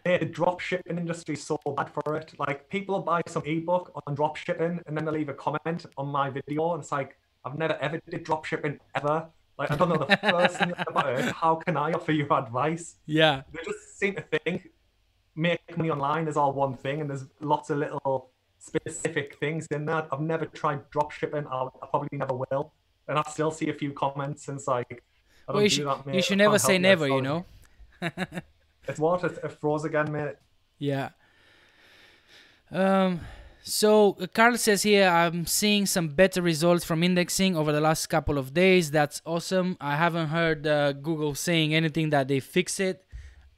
Mate, the drop shipping industry is so bad for it. Like people buy some ebook on drop shipping and then they leave a comment on my video and it's like I've never ever did drop shipping ever. Like I don't know the first thing about it. How can I offer you advice?
yeah,
They just seem to think make money online is all one thing and there's lots of little specific things in that. I've never tried drop shipping. I'll, I probably never will. And I still see a few comments and it's like
well, you should
that,
you should never say never, you know.
It's what? It, it froze again, mate.
Yeah. Um. So Carl says here, I'm seeing some better results from indexing over the last couple of days. That's awesome. I haven't heard uh, Google saying anything that they fix it.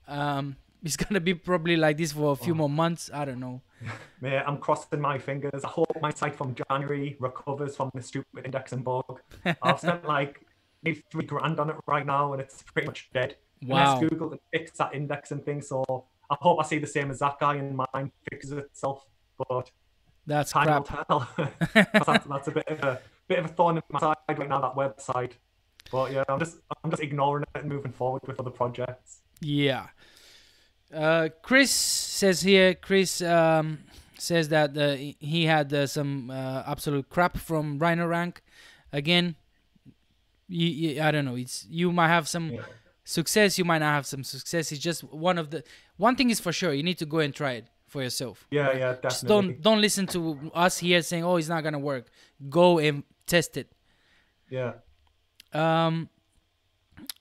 Um, it's gonna be probably like this for a few more months. I don't know.
Mate, I'm crossing my fingers. I hope my site from January recovers from the stupid indexing bug. I've spent like maybe three grand on it right now, and it's pretty much dead.
Wow.
Unless Google can fix that index and things. so I hope I see the same as that guy, and mine fixes itself. But
That's
time will
crap.
tell. 'Cause that's, that's a bit of a bit of a thorn in my side right now. That website. But yeah, I'm just I'm just ignoring it and moving forward with other projects.
Yeah. Uh, Chris says here. Chris um, says that uh, he- he had uh, some uh, absolute crap from Rhino Rank. Again, you, you, I don't know. It's you might have some
Yeah.
success. You might not have some success. It's just one of the one thing is for sure. You need to go and try it for yourself.
Yeah, yeah,
Just
definitely.
don't don't listen to us here saying, "Oh, it's not gonna work." Go and test it.
Yeah.
Um,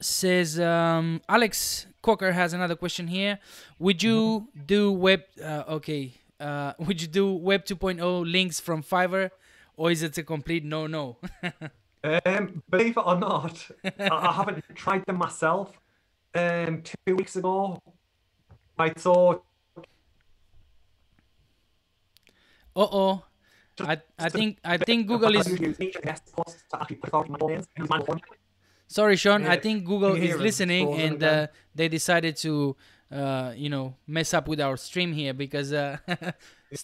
says um, Alex Cocker has another question here. Would you do web? Uh, okay. Uh, would you do Web 2.0 links from Fiverr, or is it a complete no no?
Um, believe it or not, I, haven't tried them myself. Um, two weeks ago, I saw
uh oh. I I think I think Google is sorry, Shaun. I think Google is listening, and uh, they decided to uh, you know mess up with our stream here because uh,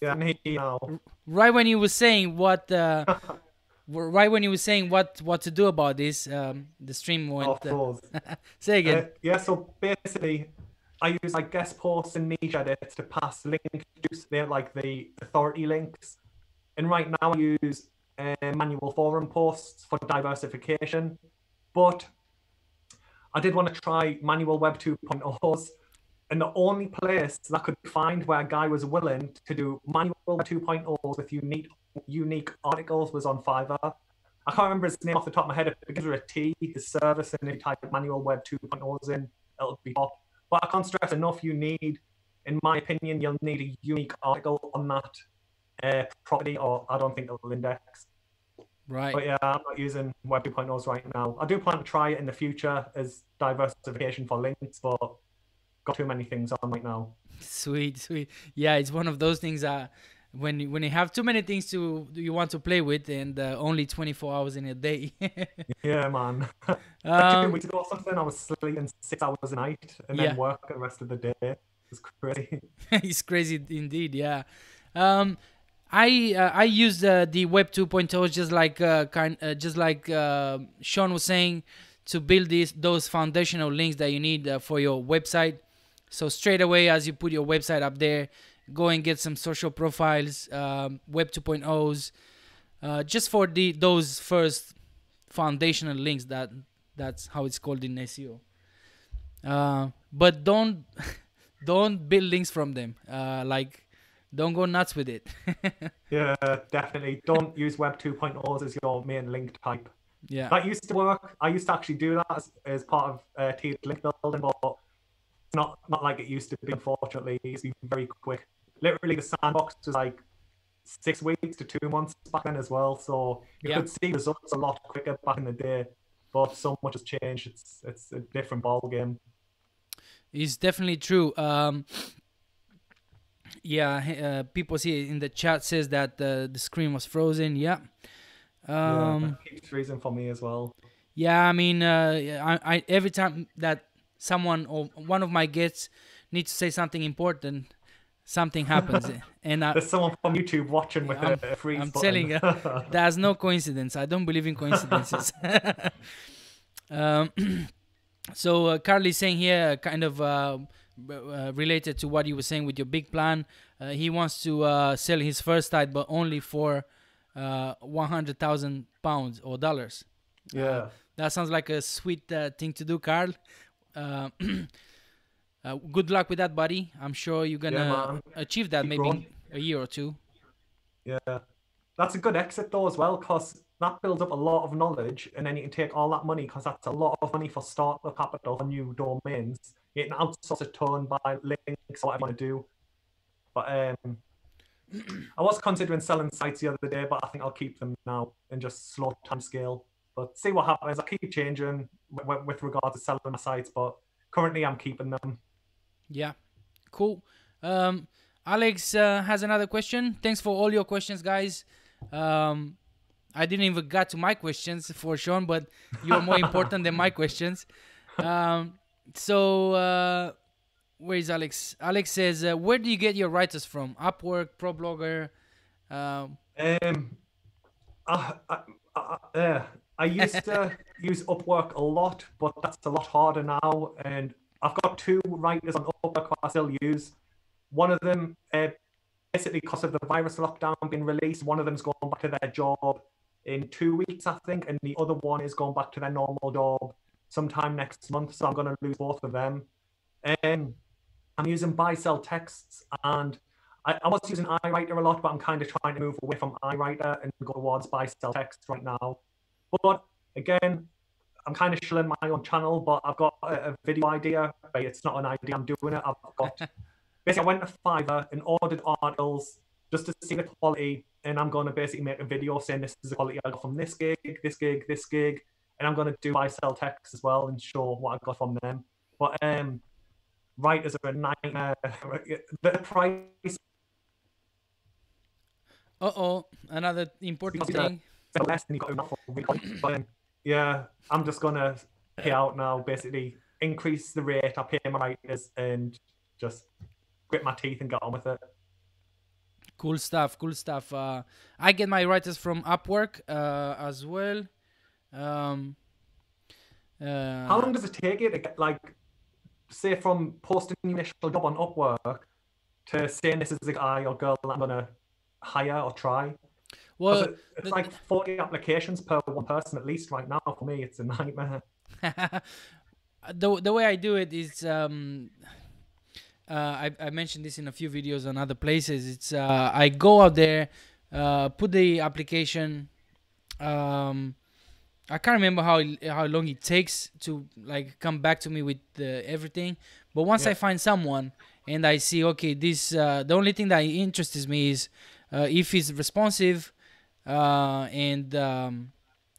Yeah, me now.
right when you were saying what uh, right when you were saying what what to do about this, um, the stream went.
Of
Uh,
course.
say again.
Uh, yeah, so basically, I use like guest posts and niche edits to pass link juice. They're like the authority links. And right now, I use uh, manual forum posts for diversification. But I did want to try manual web 2.0s. And the only place that I could find where a guy was willing to do manual web 2.0s with unique unique articles was on Fiverr. I can't remember his name off the top of my head. It begins with a T, his service, and if you type manual web 2.0s in, it'll be top. But I can't stress enough, you need, in my opinion, you'll need a unique article on that uh, property, or I don't think it'll index.
Right.
But yeah, I'm not using web 2.0s right now. I do plan to try it in the future as diversification for links, but got too many things on right now.
Sweet, sweet. Yeah, it's one of those things that when you, when you have too many things to you want to play with and uh, only 24 hours in a day.
Yeah, man. like two
um,
weeks ago or something, I was sleeping six hours a night and
Yeah.
then work the rest of the day. It's crazy.
it's crazy indeed. Yeah. Um, I uh, I use uh, the Web 2.0 just like uh, kind uh, just like uh, Shaun was saying to build these those foundational links that you need uh, for your website. So straight away as you put your website up there, go and get some social profiles, um, Web 2.0s, uh, just for the those first foundational links. That that's how it's called in SEO. Uh, but don't don't build links from them. Uh, like don't go nuts with it.
Yeah, definitely. Don't use Web 2.0s as your main link type.
yeah.
That used to work. I used to actually do that as, as part of uh, tiered link building, but it's not not like it used to be. Unfortunately, it used to be very quick. Literally, the sandbox was like six weeks to two months back then as well. So you
Yeah.
could see results a lot quicker back in the day. But so much has changed. It's it's a different ball game.
It's definitely true. Um, yeah, uh, people see in the chat says that uh, the screen was frozen. Yeah.
yeah,
Um,
that keeps freezing for me as well.
yeah, I mean, uh, I, I every time that someone or one of my guests needs to say something important, something happens, and I,
There's someone from YouTube watching with
I'm-
a, freeze
I'm
button.
telling you, there's no coincidence. I don't believe in coincidences. um, so uh, Carly's saying here, kind of uh, uh, related to what you were saying with your big plan. Uh, he wants to uh, sell his first site, but only for uh, 100,000 pounds or dollars.
yeah.
That sounds like a sweet uh, thing to do, Carl. Uh, good luck with that, buddy. I'm sure you're gonna
man.
achieve that
Keep
maybe a year or two.
Yeah, that's a good exit though as well, because that builds up a lot of knowledge, and then you can take all that money, because that's a lot of money for startup capital for new domains. You can outsource a ton by links, whatever you want to do. But um, I was considering selling sites the other day, but I think I'll keep them now and just slow time scale. But see what happens. I keep changing with, with regard to selling my sites, but currently I'm keeping them.
Yeah, cool. Um, Alex uh, has another question. Thanks for all your questions, guys. Um, I didn't even get to my questions for Shaun, but you're more important than my questions. Um, so uh, where is Alex? Alex says, uh, "Where do you get your writers from? Upwork, ProBlogger?" Um,
Um, I, I, I, uh, I used to use Upwork a lot, but that's a lot harder now. And I've got two writers on I still use. One of them, uh, basically because of the virus lockdown being released, one of them's going back to their job in two weeks, I think, and the other one is going back to their normal job sometime next month. So I'm going to lose both of them. Um, I'm using buy sell texts and I, I was using iWriter a lot, but I'm kind of trying to move away from iWriter and go towards buy sell text right now. But again, I'm kind of shilling my own channel, but I've got a, a video idea, but it's not an idea. I'm doing it. I've got basically I went to Fiverr and ordered articles just to see the quality, and I'm going to basically make a video saying this is the quality I got from this gig, this gig, this gig, and I'm going to do buy sell text as well and show what I got from them. But um, writers are a nightmare. the price
Uh oh, another important thing.
less than you got enough for yeah, I'm just gonna pay out now. Basically, increase the rate I pay my writers and just grit my teeth and get on with it.
Cool stuff. Cool stuff. Uh, I get my writers from Upwork uh, as well. Um, uh,
How long does it take you to get like, say, from posting your initial job on Upwork to saying this is the guy or girl that I'm gonna hire or try?
Well,
it- it's
the-
like 40 applications per one person at least right now. For me, it's a nightmare.
the the way I do it is um uh, I, I mentioned this in a few videos on other places. It's uh, I go out there, uh, put the application. Um, I can't remember how how long it takes to like come back to me with the, everything. But once
Yeah.
I find someone and I see okay, this uh, the only thing that interests me is if he's responsive uh, and um,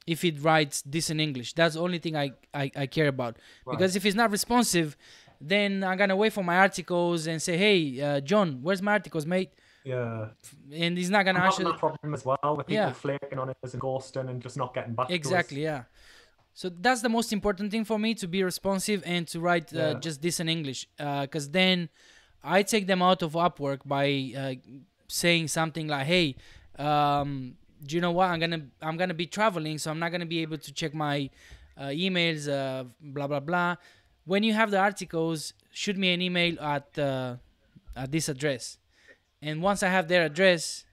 if it writes decent English. That's the only thing I, I, I care about. Because if it's not responsive, then I'm gonna wait for my articles and say, "Hey, uh, John, where's my articles, mate?"
Yeah,
And he's not gonna answer.
that problem as well with people
Yeah.
flaking on us and ghosting and just not getting back.
Exactly, yeah. So that's the most important thing for me to be responsive and to write uh,
Yeah.
just decent English. Because then I take them out of Upwork by uh, saying something like, "Hey, um, do you know what? I'm gonna I'm gonna be traveling, so I'm not gonna be able to check my uh, emails. Uh, blah blah blah. When you have the articles, shoot me an email at uh, at this address, and once I have their address,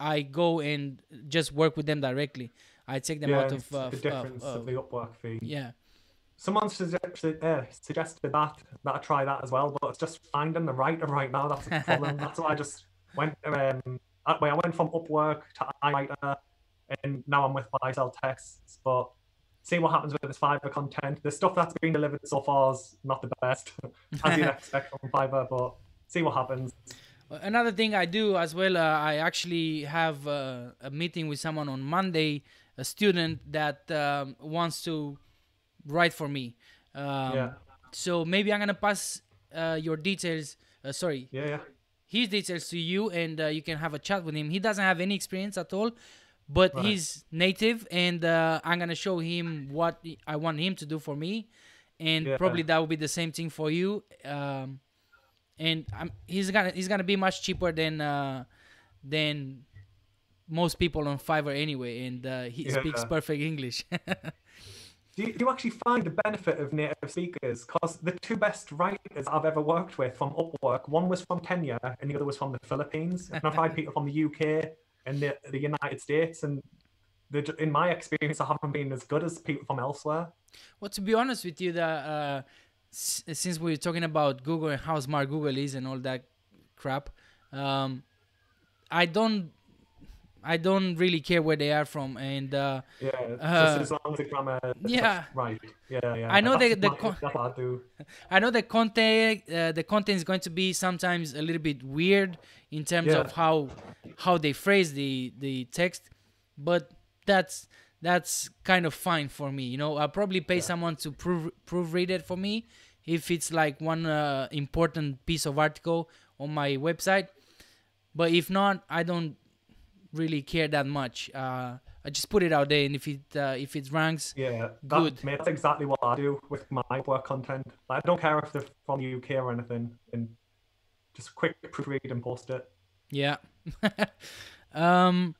I go and just work with them directly. I take them
Yeah,
out of uh,
the difference of the Upwork fee.
yeah.
Someone suggested, uh, suggested that that I try that as well, but it's just finding the writer right now. That's the problem. that's why I just went. Um, I went from Upwork to iWriter, and now I'm with Buy Sell Texts. But see what happens with this Fiverr content. The stuff that's been delivered so far is not the best, as you'd expect from Fiverr. But see what happens.
Another thing I do as well, uh, I actually have uh, a meeting with someone on Monday, a student that um, wants to write for me. Um,
Yeah.
So maybe I'm gonna pass uh, your details. Uh, sorry,
Yeah, yeah.
His details to you, and uh, you can have a chat with him. He doesn't have any experience at all, but
Right.
he's native, and uh, I'm gonna show him what I want him to do for me, and
Yeah.
probably that will be the same thing for you. Um, and I'm, he's gonna he's gonna be much cheaper than uh, than most people on Fiverr anyway, and uh, he speaks perfect English.
Do you, do you actually find the benefit of native speakers? Because the two best writers I've ever worked with from Upwork, one was from Kenya and the other was from the Philippines. And I've had people from the UK and the, the United States, and in my experience, I haven't been as good as people from elsewhere.
Well, to be honest with you, uh, since we're talking about Google and how smart Google is and all that crap, um, I don't, I don't really care where they are from, and uh,
Yeah,
Uh,
as long as the grammar is
yeah.
right. Yeah, yeah.
I know they- the con-
I.
I know the content, uh, the content is going to be sometimes a little bit weird in terms
Yeah.
of how how they phrase the the text, but that's that's kind of fine for me. You know, I'll probably pay someone to prove proofread it for me if it's like one uh, important piece of article on my website. But if not, I don't really care that much. Uh, I just put it out there, and if it uh, if it ranks,
Yeah, that,
Good.
Mate, that's exactly what I do with my work content. Like, I don't care if they're from the UK or anything, and just quick proofread and post it.
Yeah. um,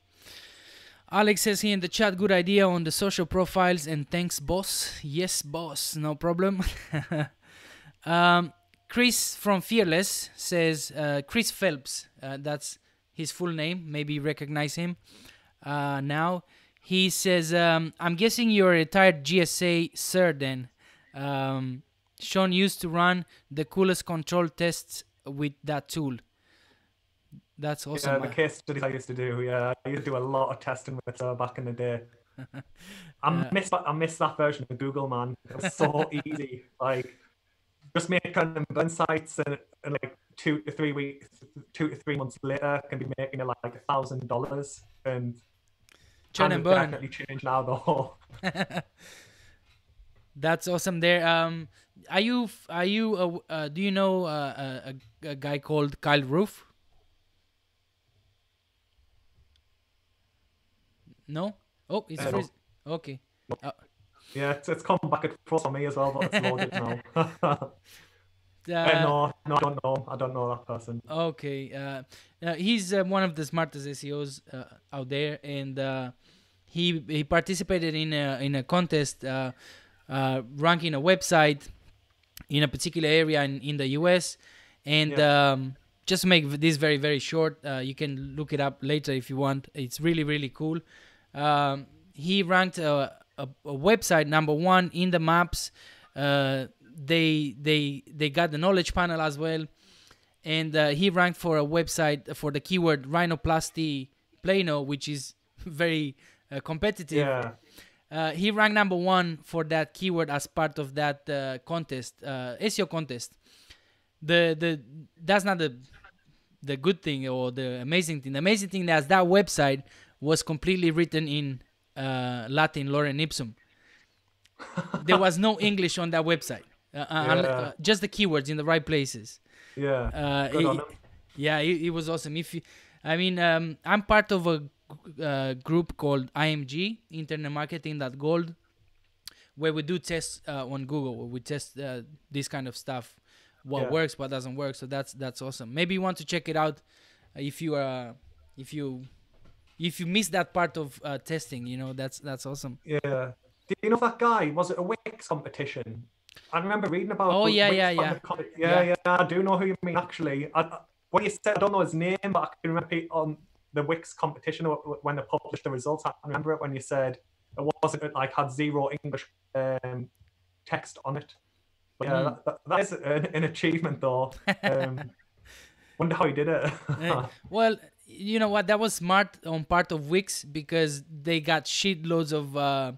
Alex says here in the chat, good idea on the social profiles and thanks, boss. Yes, boss, no problem. um, Chris from Fearless says, uh, Chris Phelps, uh, that's his full name. Maybe you recognize him uh, now. He says, um, I'm guessing you're a retired GSA SER then. Um, Shaun used to run the coolest control tests with that tool. That's
Yeah,
awesome.
the
uh,
case studies I used to do. Yeah, I used to do a lot of testing with her back in the day. I
Yeah.
miss that. I miss that version of Google, man. It was so easy. Like, just make kind of burn sites and, and like two to three weeks, two to three months later, can be making it like a thousand dollars. And
Churn and burn.
definitely changed now though.
That's awesome. There. Um, are you? Are you? Uh, uh, do you know uh, a, a, a guy called Kyle Roof? No. Oh, it's
Uh, no.
Okay. Uh,
Yeah, it's, it's come back and forth on me as well, but it's loaded now. uh,
uh,
no, no, I don't know. I don't know that person.
Okay. Uh, uh, he's uh, one of the smartest SEOs uh, out there, and uh, he he participated in a in a contest uh, uh, ranking a website in a particular area in, in the US, and
Yeah.
um, just to make this very very short, uh, you can look it up later if you want. It's really really cool. Um, he ranked a, a, a website number one in the maps. Uh, they they they got the knowledge panel as well. And uh, he ranked for a website for the keyword rhinoplasty plano which is very uh, competitive.
Yeah,
uh, he ranked number one for that keyword as part of that uh, contest uh, seo contest. The the that's not the the good thing or the amazing thing. The amazing thing is that website was completely written in uh, latin lorem ipsum. There was no english on that website uh, uh,
Yeah.
uh, just the keywords in the right places
yeah.
uh,
Good
it- yeah, it, it was awesome. If you, I mean, um, I'm part of a uh, group called IMG Internet Marketing that Gold, where we do tests uh, on Google. Where we test uh, this kind of stuff, what
Yeah.
works, what doesn't work. So that's that's awesome. Maybe you want to check it out if you are if you if you miss that part of uh, testing. You know, that's that's awesome.
Yeah. Do you know that guy? Was it a Wix competition? I remember reading about.
Oh, yeah, yeah, yeah. Yeah.
yeah, yeah, I do know who you mean. Actually, I, when you said, I don't know his name, but I can remember it on the Wix competition wh- wh- when they published the results. I remember it when you said it wasn't like had zero English um, text on it. But yeah,
Mhm.
that, that, is an, an achievement, though. Um, wonder how he did it.
Eh, well, you know what? That was smart on part of Wix because they got shitloads of uh,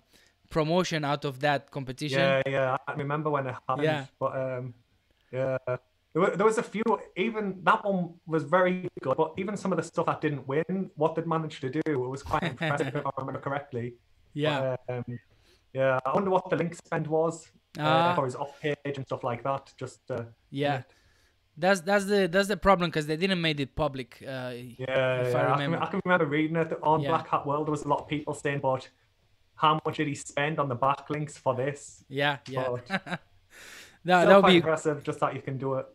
promotion out of that competition.
Yeah, yeah, I remember when it happened.
Yeah.
But um, yeah, there, were, there was a few. Even that one was very good. But even some of the stuff that didn't win, what did managed to do, it was quite impressive if I remember correctly.
Yeah.
But, um, yeah, I wonder what the link spend was
Ah.
uh, for his off page and stuff like that. Just uh,
yeah. That's that's the that's the problem because they didn't make it public. Uh,
yeah,
If
yeah.
I
I, can,
remember.
I can remember reading it on
Yeah.
Black Hat World. There was a lot of people saying, "But how much did he spend on the backlinks for this?"
yeah, yeah. That that would be
impressive. Just that you can do it.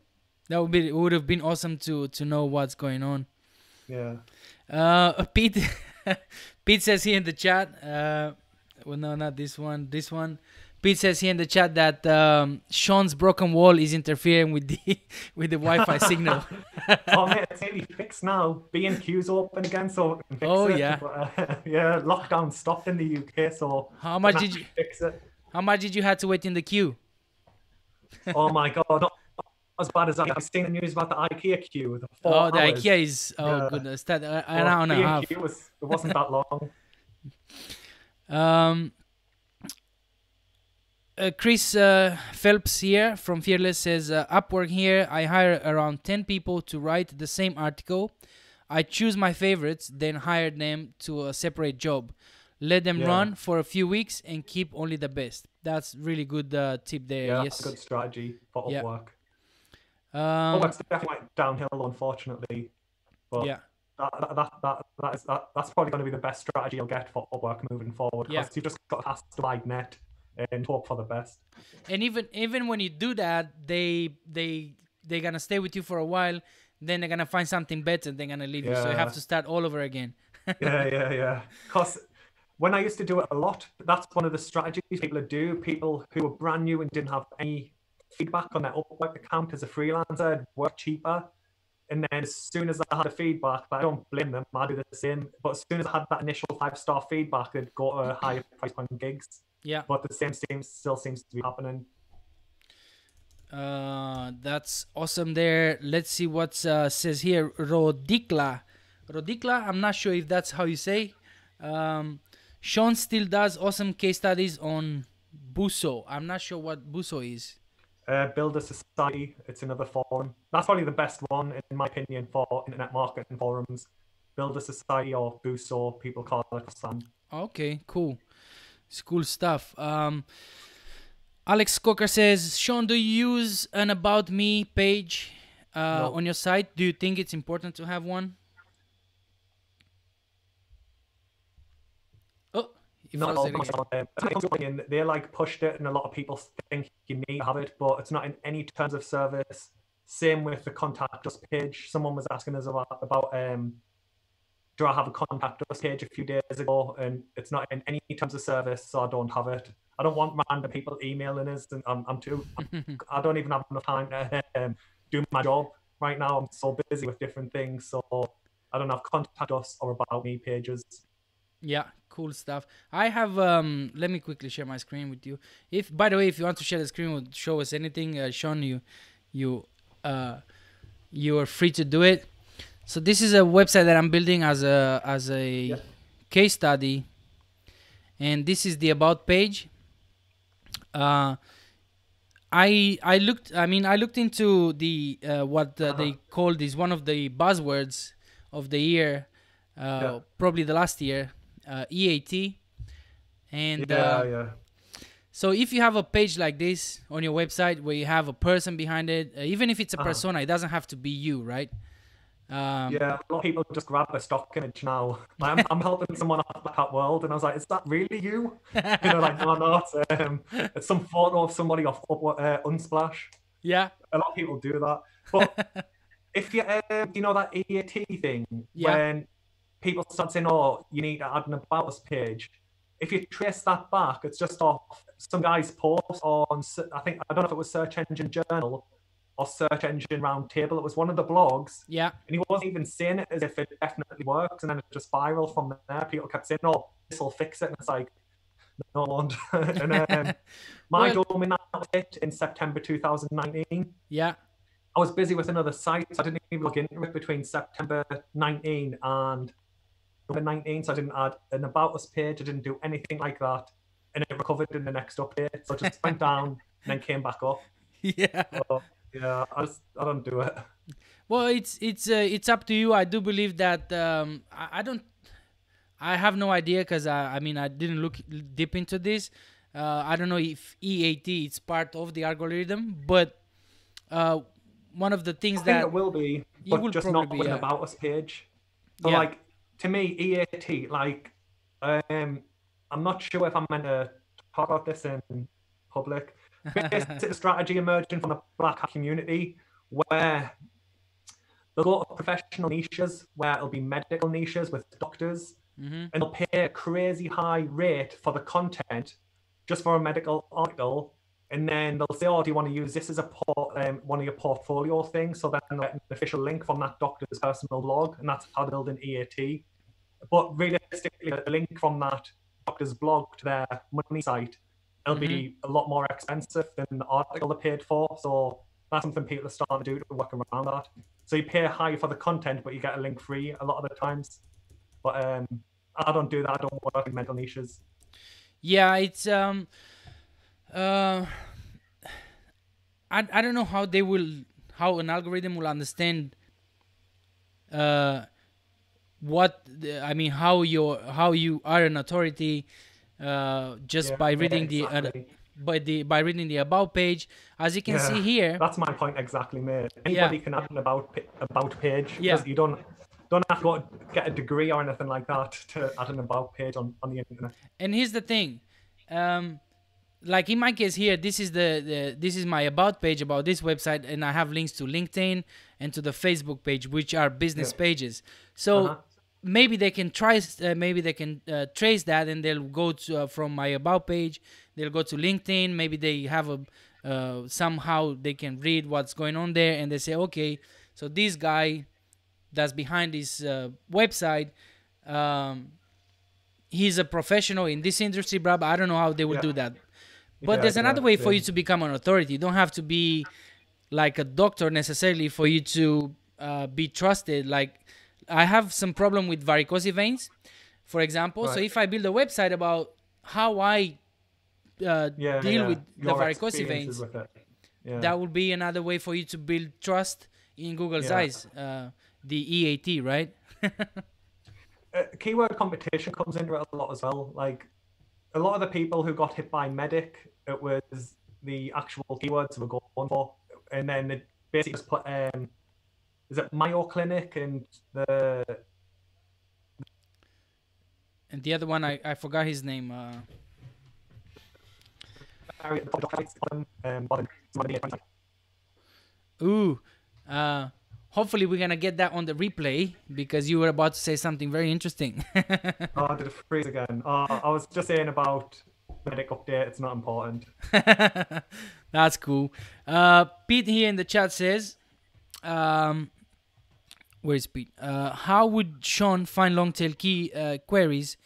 that would be it would have been awesome to to know what's going on.
Yeah.
Uh, Pete, Pete says here in the chat. Uh, well, no, not this one. This one. Pete says here in the chat that um, Shaun's broken wall is interfering with the with the Wi-Fi signal.
oh mate, it's nearly fixed now. B and Q's open again, so we can fix
Oh,
it.
yeah.
But, uh, yeah, lockdown stopped in the UK, so
How much did you
fix it?
How much did you have to wait in the queue?
Oh my god, not as bad as. I've seen the news about the IKEA queue. The four
Oh, the
hours.
IKEA is oh
Yeah.
goodness, that uh, an
Well,
hour and a half.
Was it wasn't that long.
Um, uh, Chris uh, Phelps here from Fearless says uh, Upwork here. I hire around ten people to write the same article. I choose my favorites, then hire them to a separate job. Let them
Yeah.
run for a few weeks and keep only the best. That's really good uh, tip there.
Yeah,
yes.
that's a good strategy for
Yeah.
Upwork.
Um,
Upwork's definitely downhill, unfortunately. But
yeah.
that, that, that, that, that is, that, that's probably going to be the best strategy you'll get for Upwork moving forward.
Yeah.
Because you've just got to cast a wide net and hope for the best.
and even even when you do that they they they're gonna stay with you for a while then they're gonna find something better they're gonna leave you so you have to start all over again
yeah, yeah, yeah. Because when I used to do it a lot, that's one of the strategies people do. People who were brand new and didn't have any feedback on their Upwork account as a freelancer work cheaper. And then as soon as I had the feedback, but I don't blame them, I do the same. But as soon as I had that initial five star feedback, they'd go to a higher price point gigs.
Yeah
But the same thing still seems to be happening.
uh that's awesome there let's see what uh, says here rodikla rodikla i'm not sure if that's how you say um Shaun still does awesome case studies on buso i'm not sure what buso is
Uh, Builder Society, it's another forum. That's probably the best one, in my opinion, for internet marketing forums. Builder Society or Buso, people call it Sam.
Okay, cool. It's cool stuff. Um, Alex Cocker says, Shaun, do you use an About Me page uh,
No.
on your site? Do you think it's important to have one? If
Not
I was
all
to-
the time. It's not something they like pushed it, and a lot of people think you need to have it, but it's not in any terms of service. Same with the contact us page. Someone was asking us about, about um, do I have a contact us page a few days ago, and it's not in any terms of service, so I don't have it. I don't want random people emailing us, and I'm, I'm too. I don't even have enough time to um, do my job right now. I'm so busy with different things, so I don't have contact us or about me pages.
Yeah, cool stuff. I have um let me quickly share my screen with you. If by the way, if you want to share the screen or show us anything, uh, Shaun, you you uh you are free to do it. So this is a website that I'm building as a as a
Yeah.
case study. And this is the about page. Uh I I looked I mean I looked into the uh, what uh, they called is one of the buzzwords of the year uh,
Yeah.
probably the last year uh, EAT and
Yeah,
uh,
yeah.
so if you have a page like this on your website where you have a person behind it uh, even if it's a
Uh-huh.
persona it doesn't have to be you right um,
Yeah, a lot of people just grab a stock image now. Like, I'm, I'm helping someone off the cat world, and I was like, "Is that really you?" You know, like, no, no, it's, um, it's some photo of somebody off uh, Unsplash.
yeah
A lot of people do that, but if you, um, you know, that EAT thing,
Yeah.
when people start saying, "Oh, you need to add an about us page," if you trace that back, it's just off some guy's post on, I think, I don't know if it was Search Engine Journal or Search Engine Roundtable. It was one of the blogs
yeah
and he wasn't even saying it as if it definitely works. And then it just spiraled from there. People kept saying, "No, this will fix it," and it's like, no, it and um, my
Well-
domain that hit in September 2019.
yeah
I was busy with another site, so I didn't even log into it between September 19 and November 19. So I didn't add an about us page. I didn't do anything like that, and it recovered in the next update. So it just went down and then came back up.
yeah
So, yeah, I just I don't do it.
Well, it's it's uh, it's up to you. I do believe that um, I, I don't. I have no idea because I, I mean I didn't look deep into this. Uh, I don't know if EAT is part of the algorithm, but uh, one of the things
I
that
it will be, but
will
just not
be,
with
yeah.
an about us page. So
Yeah.
like to me, EAT, like um I'm not sure if I'm meant to talk about this in public. A strategy emerging from the black hat community where they'll lot of professional niches where it'll be medical niches with doctors
Mhm.
and they'll pay a crazy high rate for the content just for a medical article. And then they'll say, "Oh, do you want to use this as a port, um, one of your portfolio things?" So then they'll get an official link from that doctor's personal blog, and that's how to build an EAT. But realistically, the link from that doctor's blog to their money site, it'll be a lot more expensive than the article they paid for. So that's something people are starting to do to work around that. So you pay high for the content, but you get a link free a lot of the times. But um, I don't do that. I don't work in mental niches.
Yeah, it's um uh I I don't know how they will how an algorithm will understand uh what the, I mean how you how you are an authority uh just
Yeah,
by
yeah,
reading the uh, by the by reading the about page as you can see here
That's my point exactly, mate. Anybody can add an about about page.
Yeah.
because You don't don't have to get a degree or anything like that to add an about page on, on the internet.
and here's the thing um like in my case here this is the, the this is my about page about this website and i have links to linkedin and to the facebook page which are business
Yeah.
pages so
Uh-huh.
Maybe they can try uh, maybe they can uh, trace that and they'll go to uh, from my about page they'll go to linkedin maybe they have a uh, somehow they can read what's going on there and they say okay so this guy that's behind this uh, website um, he's a professional in this industry blah. i don't know how they will
Yeah.
do that but
Yeah,
there's another
yeah,
way for you to become an authority you don't have to be like a doctor necessarily for you to uh, be trusted like i have some problem with varicose veins for example so if i build a website about how i uh,
Yeah,
deal
yeah.
with the varicose veins.
Yeah.
that would be another way for you to build trust in google's eyes uh, the eat right
uh, keyword competition comes into it a lot as well. Like a lot of the people who got hit by medic, it was the actual keywords we were going for, and then they basically just put um, is it Mayo Clinic and the
and the other one I, I forgot his name. Uh,
Um, bottom, somebody at 25.
ooh, uh, hopefully we're gonna get that on the replay because you were about to say something very interesting.
Oh, I did it freeze again? Oh, I was just saying about medic update. It's not important.
That's cool. Uh, Pete here in the chat says, um, where is Pete? Uh, how would Shaun find long tail key uh, queries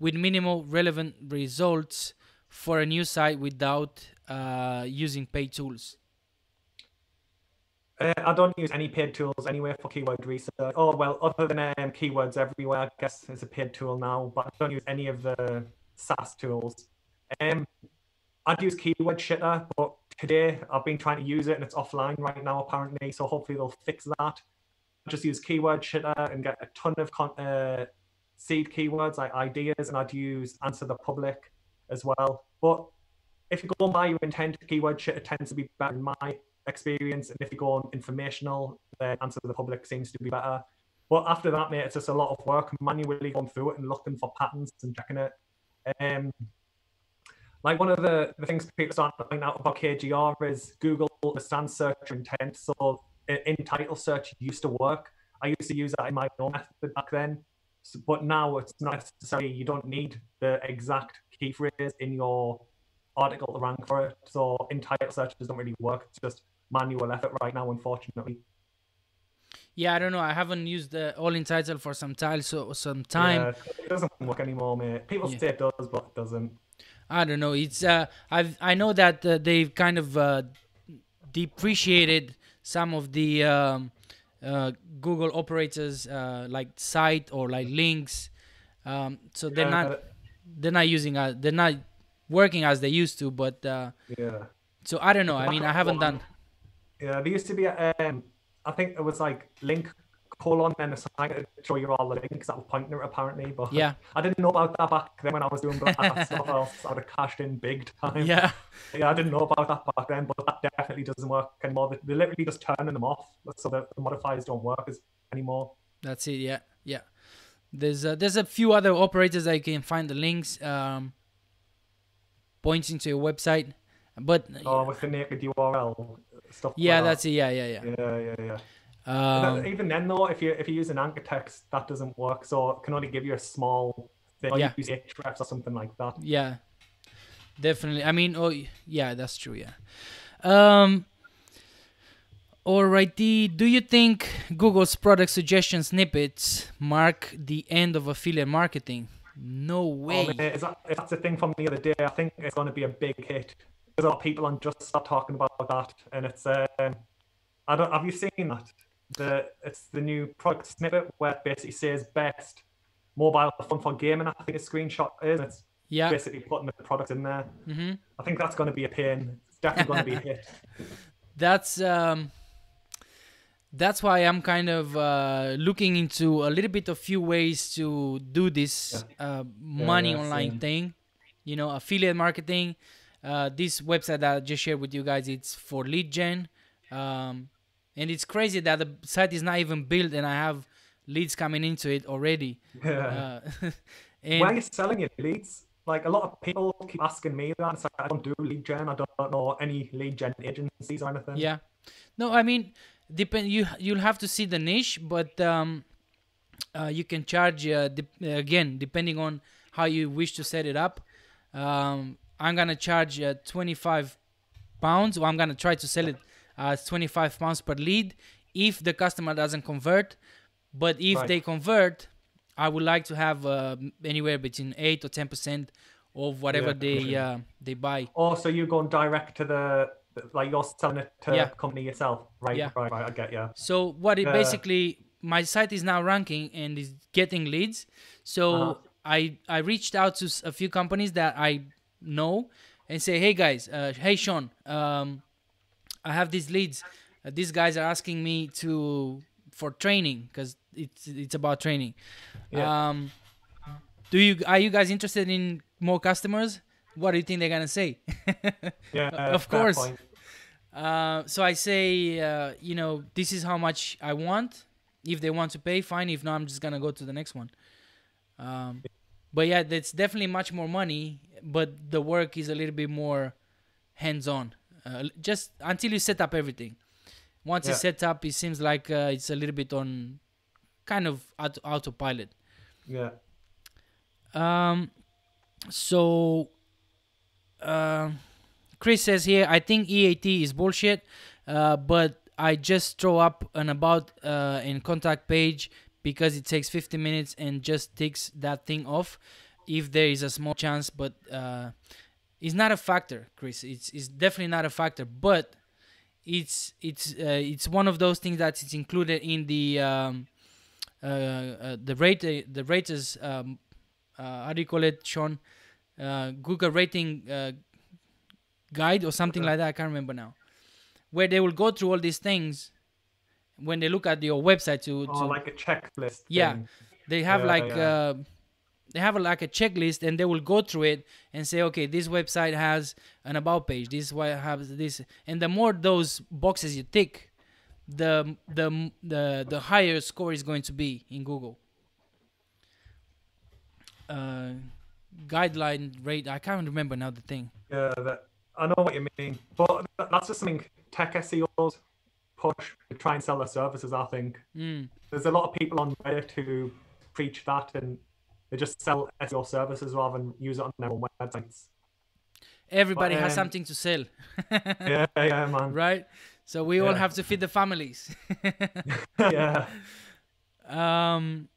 with minimal relevant results for a new site without uh, using paid tools?
Uh, I don't use any paid tools anywhere for keyword research. Oh well, other than um, keywords everywhere, I guess it's a paid tool now. But I don't use any of the SaaS tools. Um, I'd use keyword shitter, but today I've been trying to use it and it's offline right now apparently. So hopefully they'll fix that. Just use keyword shitter and get a ton of con- uh, seed keywords like ideas, and I'd use answer the public as well. But if you go on by your intent, keyword shitter tends to be better in my experience. And if you go on informational, then answer the public seems to be better. But after that, mate, it's just a lot of work manually going through it and looking for patterns and checking it. Um, like one of the, the things people start to find out about KGR is Google understands search intent. So in, title search used to work. I used to use that in my own method back then. So, but now it's not necessary. You don't need the exact key phrase in your article to rank for it. So in title search doesn't really work. It's just manual effort right now, unfortunately.
Yeah, I don't know. I haven't used the all in title for some time, so some time.
Yeah, it doesn't work anymore, mate. People
Yeah.
say it does, but it doesn't.
I don't know. It's uh, I've I know that uh, they've kind of uh, depreciated some of the um, uh, Google operators uh, like site or like links. Um, so they're
Yeah,
not they're not using uh, they're not working as they used to. But uh,
Yeah.
so I don't know. I mean, I haven't done.
Yeah, there used to be a, um, I think it was like link colon and a sign to show you all the links that were pointing it apparently. But
Yeah.
I didn't know about that back then when I was doing that stuff. else. I would have cashed in big time.
Yeah,
Yeah, I didn't know about that back then, but that definitely doesn't work anymore. They- They're literally just turning them off so that the modifiers don't work as anymore.
that's it. Yeah, yeah. There's uh, there's a few other operators that you can find the links um, pointing to your website, but
Or with the naked URL stuff.
yeah,
like
that's it. Yeah, yeah, yeah.
Yeah, yeah, yeah.
Um,
even then, though, if you if you use an anchor text, that doesn't work. So it can only give you a small thing. Or
Yeah.
you use Ahrefs or something like that.
Yeah, definitely. I mean, oh yeah, that's true. Yeah. Um. Alrighty. Do you think Google's product suggestion snippets mark the end of affiliate marketing? No
Oh,
way.
is that, if that's the thing from the other day, I think it's going to be a big hit. There's a lot of people on just start talking about that, and it's um, I don't have you seen that? The it's the new product snippet where it basically says best mobile phone for gaming. I think a screenshot is. It's
Yeah.
basically putting the product in there.
hmm
I think that's going to be a pain. It's definitely going to be a hit.
That's um. That's why I'm kind of uh, looking into a little bit of few ways to do this uh, money
yeah,
online thing. You know, affiliate marketing. Uh, this website that I just shared with you guys, it's for lead gen, um, and it's crazy that the site is not even built and I have leads coming into it already.
Yeah.
Uh,
Where are you selling it leads? Like a lot of people keep asking me that. It's like I don't do lead gen. I don't know any lead gen agencies or anything.
yeah, no, I mean, depend. You you'll have to see the niche, but um, uh, you can charge uh, dep- again depending on how you wish to set it up. Um, I'm gonna charge uh, 25 pounds, or I'm gonna try to sell it as 25 pounds per lead if the customer doesn't convert. But if
Right.
they convert, I would like to have uh, anywhere between eight or 10 percent of whatever
Yeah,
they uh, they buy.
Oh, so you're going direct to the like you're selling it to
Yeah.
the company yourself, right?
Yeah.
Right, right. I get you.
So what it
Uh,
basically my site is now ranking and is getting leads. So
Uh-huh.
I I reached out to a few companies that I know and say, hey guys, uh, hey Shaun, um, I have these leads. Uh, these guys are asking me to for training because it's it's about training.
Yeah.
Um, do you are you guys interested in more customers? What do you think they're gonna say?
Yeah,
of course. Uh, so I say, uh, you know, this is how much I want. If they want to pay, fine. If not, I'm just gonna go to the next one. Um, but yeah, that's definitely much more money, but the work is a little bit more hands-on. Uh, just until you set up everything. Once it's set up, it seems like uh, it's a little bit on kind of auto- autopilot.
Yeah.
Um, so, uh, Chris says here, I think EAT is bullshit, uh, but I just throw up an about uh, and contact page because it takes 50 minutes and just takes that thing off if there is a small chance, but uh, it's not a factor, Chris. It's, it's definitely not a factor, but it's it's uh, it's one of those things that is included in the um, uh, uh, the rate the raters um, uh, how do you call it, Shaun? Uh, Google rating uh, guide or something like that. I can't remember now. Where they will go through all these things when they look at your website to,
Oh,
to
like a checklist.
Yeah.
thing.
they have
Yeah,
like
yeah.
They have a, like a checklist and they will go through it and say okay this website has an about page this one has this and the more those boxes you tick the the the the higher score is going to be in google uh guideline rate i can't remember now the thing
Yeah, that, I know what you mean, but that's just something tech SEOs push to try and sell their services. I think
mm.
there's a lot of people on Reddit who preach that, and they just sell SEO services rather than use it on their own websites.
everybody has
um,
something to sell
yeah, yeah, man.
right so we all have to feed the families
yeah,
Um,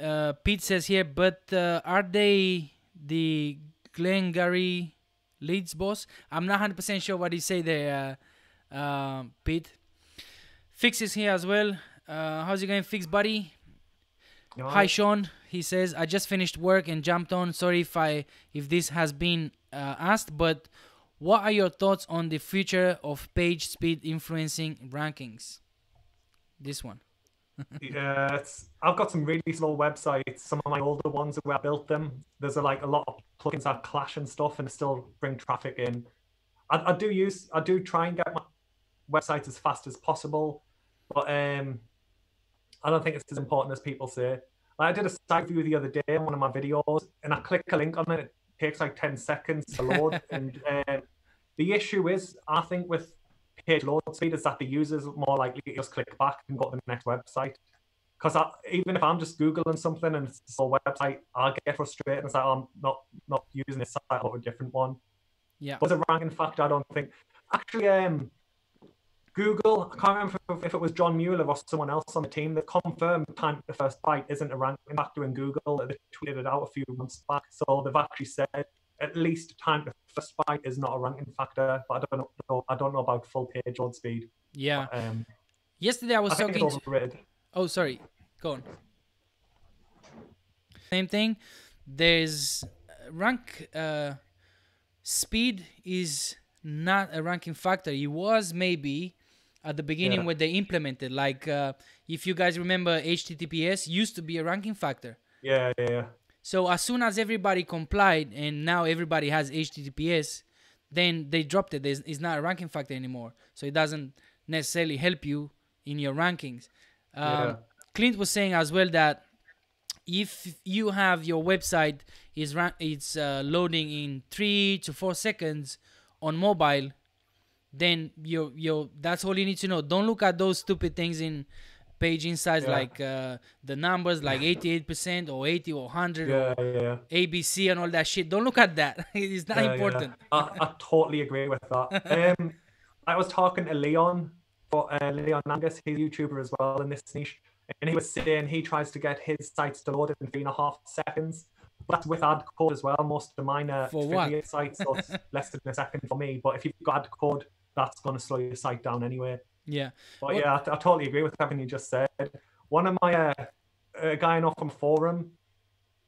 uh, Pete says here, but uh, are they the Glengarry Leeds boss? I'm not 100% sure what he say there, uh, uh, Pete. Fix is here as well. Uh, how's it going, Fix, buddy?
You
Hi. Shaun. He says, I just finished work and jumped on. Sorry if I if this has been uh, asked, but what are your thoughts on the future of page speed influencing rankings? This one.
Yeah, I've got some really slow websites. Some of my older ones where I built them. There's a, like a lot of plugins that clash and stuff, and still bring traffic in. I, I do use, I do try and get my websites as fast as possible, but um, I don't think it's as important as people say. Like, I did a site view the other day on one of my videos, and I click a link on it. It takes like ten seconds to load, and um, the issue is, I think with page load speed is that the users are more likely to just click back and go to the next website. Because even if I'm just googling something and it's a website, I'll get frustrated and say, oh, I'm not not using this site, I'll a different one.
Yeah.
But a ranking factor, I don't think. Actually, um, Google, I can't remember if- it was John Mueller or someone else on the team that confirmed time the first byte isn't a ranking factor in Google. They tweeted it out a few months back. So they've actually said at least time to the first byte is not a ranking factor. But I don't know. I don't know about full page load speed.
Yeah.
Um,
Yesterday I was
I think
talking.
it's overrated.
Oh, sorry. Go on. Same thing. There's uh, rank uh, speed is not a ranking factor. It was maybe at the beginning
Yeah.
when they implemented. Like uh, if you guys remember, HTTPS used to be a ranking factor.
Yeah, yeah, yeah.
So as soon as everybody complied and now everybody has HTTPS, then they dropped it. There's, it's not a ranking factor anymore. So it doesn't necessarily help you in your rankings. Um,
Yeah.
Clint was saying as well that if you have your website is ra- it's uh, loading in three to four seconds on mobile, then you you that's all you need to know. Don't look at those stupid things in page insights
Yeah.
like uh, the numbers like 88% or 80 or 100
Yeah,
or
yeah, yeah.
ABC and all that shit. Don't look at that. it's not important.
I, I totally agree with that. Um, I was talking to Leon, for uh, Leon Angus, he's a YouTuber as well in this niche, and he was saying he tries to get his sites to load in three and a half seconds. That's with ad code as well. Most of mine are
For what?
sites, so it's less than a second for me. But if you've got ad code, that's going to slow your site down anyway.
Yeah.
But
Well-
yeah, I, I totally agree with everything you just said. One of my uh, a guy know from forum,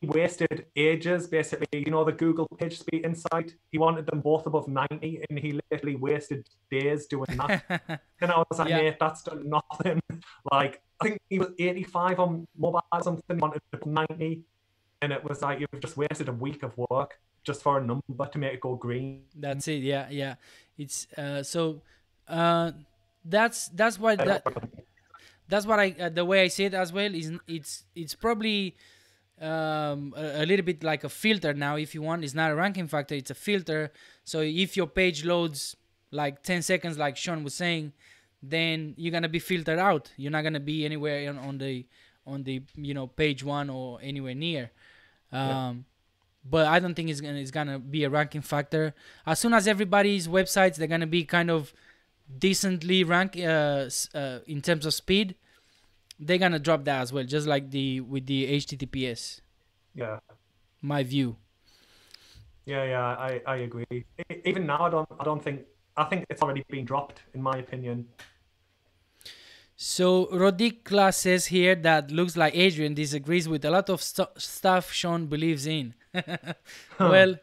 he wasted ages. Basically, you know the Google Page Speed Insight. He wanted them both above ninety, and he literally wasted days doing that. and I was like,
Yeah.
mate, that's done nothing. like I think he was eighty-five on mobile or something. He wanted to ninety, and it was like you've just wasted a week of work just for a number to make it go green.
That's it. Yeah, yeah. It's uh so uh that's that's why that that's what I uh, the way I see it as well is it's it's probably um, a, a little bit like a filter now. If you want, it's not a ranking factor; it's a filter. So if your page loads like 10 seconds, like Shaun was saying, then you're gonna be filtered out. You're not gonna be anywhere on, on the on the you know page one or anywhere near. Um, But I don't think it's gonna it's gonna be a ranking factor. As soon as everybody's websites they're gonna be kind of decently ranked uh, uh, in terms of speed, they're gonna drop that as well. Just like the with the HTTPS.
Yeah.
My view.
Yeah, yeah, I, I agree. Even now, I don't, I don't think, I think it's already been dropped, in my opinion.
So Rodikla says here that looks like Adrian disagrees with a lot of stu- stuff Shaun believes in. well,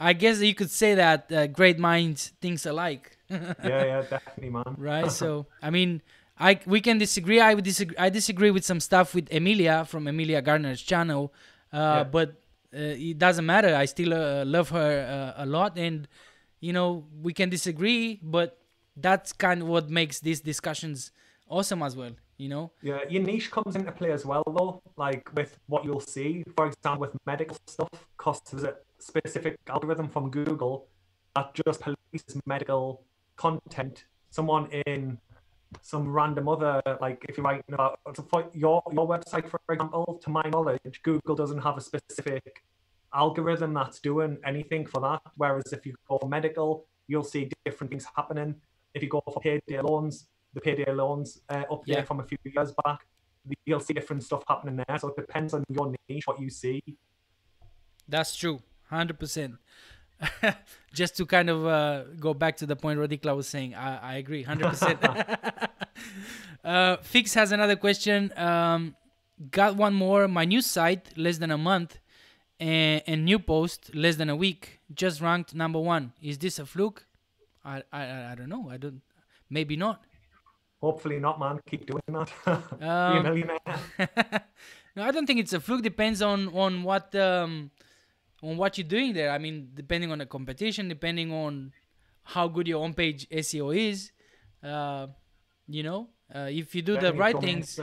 I guess you could say that uh, great minds thinks alike,
Yeah, yeah, definitely, man.
right? so I mean, I we can disagree. I would disagree. I disagree with some stuff with Emilia from Emilia Gardner's channel, uh,
Yeah.
but uh, it doesn't matter. I still uh, love her uh, a lot, and you know we can disagree, but that's kind of what makes these discussions awesome as well. You know.
Yeah, your niche comes into play as well, though. Like with what you'll see, for example, with medical stuff, because there's a specific algorithm from Google that just polices medical content. Someone in some random other, like if you're writing about your your website, for example, to my knowledge, Google doesn't have a specific algorithm that's doing anything for that. Whereas if you go medical, you'll see different things happening. If you go for payday loans, the payday loans uh, update
Yeah.
from a few years back, you'll see different stuff happening there. So it depends on your niche, what you see.
That's true, hundred percent. Just to kind of uh, go back to the point Rodikla was saying, I, I agree, hundred percent. Uh, Fix has another question. Um, got one more. My new site, less than a month, and, and new post, less than a week, just ranked number one. Is this a fluke? I I, I- I don't know. I don't. Maybe not.
Hopefully not, man. Keep doing that. Be a
Um,
millionaire.
no, I don't think it's a fluke. Depends on on what um on what you're doing there. I mean, depending on the competition, depending on how good your on page SEO is. Uh, you know, uh, if you do the right things,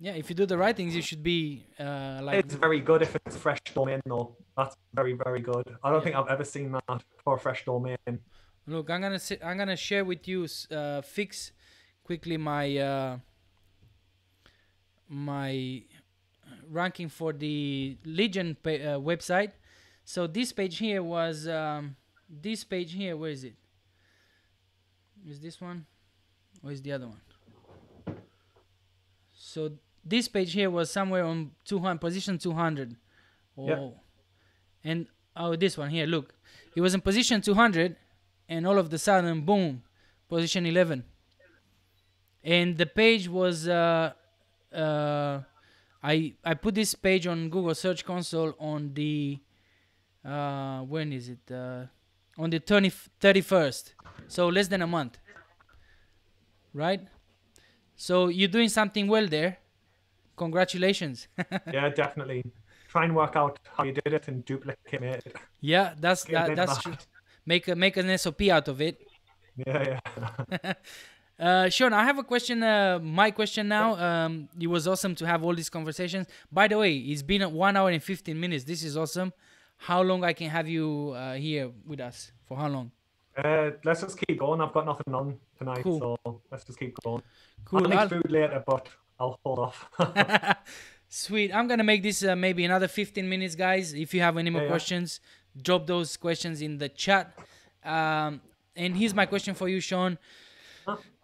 yeah, if you do the right things, you should be uh like
It's very good if it's fresh domain, though. That's very, very good. I don't think I've ever seen that for a fresh domain.
Look, I'm gonna say, I'm gonna share with you uh, fix quickly my uh, my ranking for the lead gen uh, website. So this page here was um, this page here. Where is it? Is this one, or is the other one? So this page here was somewhere on 200 position 200. Oh,
Yeah.
and oh, this one here. Look, it was in position 200 and all of the sudden boom position 11 and the page was uh uh i i put this page on google search console on the uh when is it? Uh on the 20, 31st so less than a month. Right? So you're doing something well there. Congratulations.
Yeah, definitely. Try and work out how you did it and duplicate it.
yeah that's that, that's true. make a make an sop out of it.
Yeah, yeah.
Uh, Shaun, I have a question. Uh, my question now. Um, it was awesome to have all these conversations. By the way, it's been one hour and fifteen minutes. This is awesome. How long I can have you uh, here with us? For how long?
Uh, let's just keep going. I've got nothing on tonight,
Cool.
so let's just keep going.
Cool.
I'll make
I'll-
food later, but I'll hold off.
Sweet. I'm gonna make this uh, maybe another 15 minutes, guys. If you have any more
Yeah, yeah.
questions, drop those questions in the chat. Um, and here's my question for you, Shaun.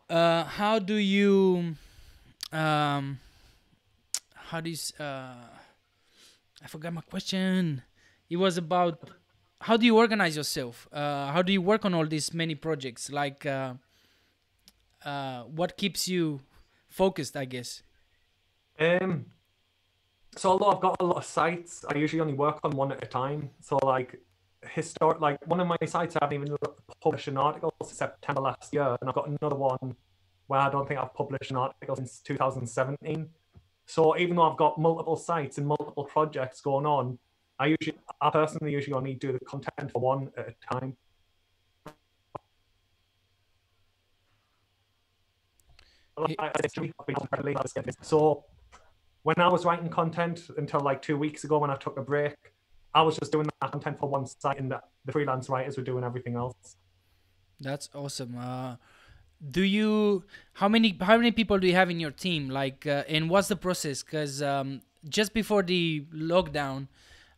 Uh, how do you, um, how do you, uh, I forgot my question. It was about how do you organize yourself? Uh, how do you work on all these many projects? Like, uh, uh, what keeps you focused? I guess.
Um, so although I've got a lot of sites, I usually only work on one at a time. So like historic, like one of my sites, I haven't even published an article since September last year, and I've got another one where I don't think I've published an article since 2017. So even though I've got multiple sites and multiple projects going on, I usually, I personally usually only do the content for one at a time. So when I was writing content until like two weeks ago when I took a break, I was just doing that content for one site, and the, the freelance writers were doing everything else.
That's awesome. Uh, do you how many how many people do you have in your team? Like, uh, and what's the process? Because um, just before the lockdown,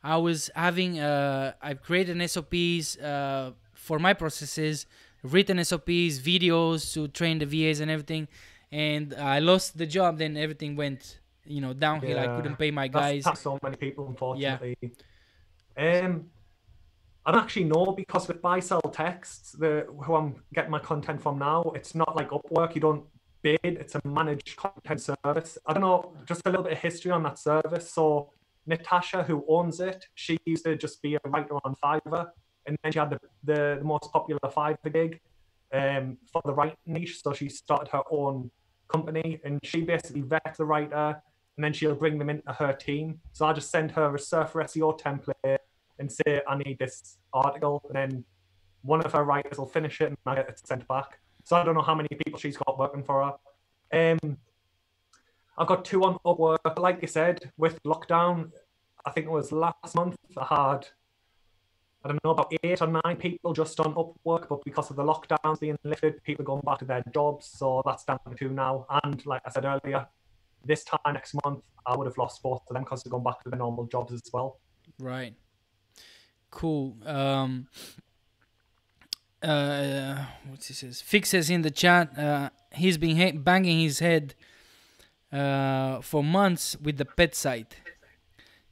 I was having uh, I've created SOPs uh, for my processes, written SOPs, videos to train the VAs and everything, and I lost the job. Then everything went you know downhill. I couldn't pay my guys.
happened to so many people, unfortunately. Um, I don't actually know because with buy sell texts, the who I'm getting my content from now, it's not like Upwork. You don't bid; it's a managed content service. I don't know, just a little bit of history on that service. So Natasha, who owns it, she used to just be a writer on Fiverr, and then she had the the, the most popular Fiverr gig um, for the writing niche. So she started her own company, and she basically vets the writer and then she'll bring them into her team. So I'll just send her a Surfer SEO template and say, I need this article. And then one of her writers will finish it and I get it sent back. So I don't know how many people she's got working for her. Um, I've got two on Upwork. Like you said, with lockdown, I think it was last month, I had, I don't know, about eight or nine people just on Upwork. But because of the lockdowns being lifted, people are going back to their jobs. So that's down to two now. And like I said earlier, this time next month, I would have lost both of them because they've gone back to their normal jobs as well.
Right. Cool. Um, uh, what's he says? Fixes in the chat. Uh, he's been banging his head uh, for months with the pet site.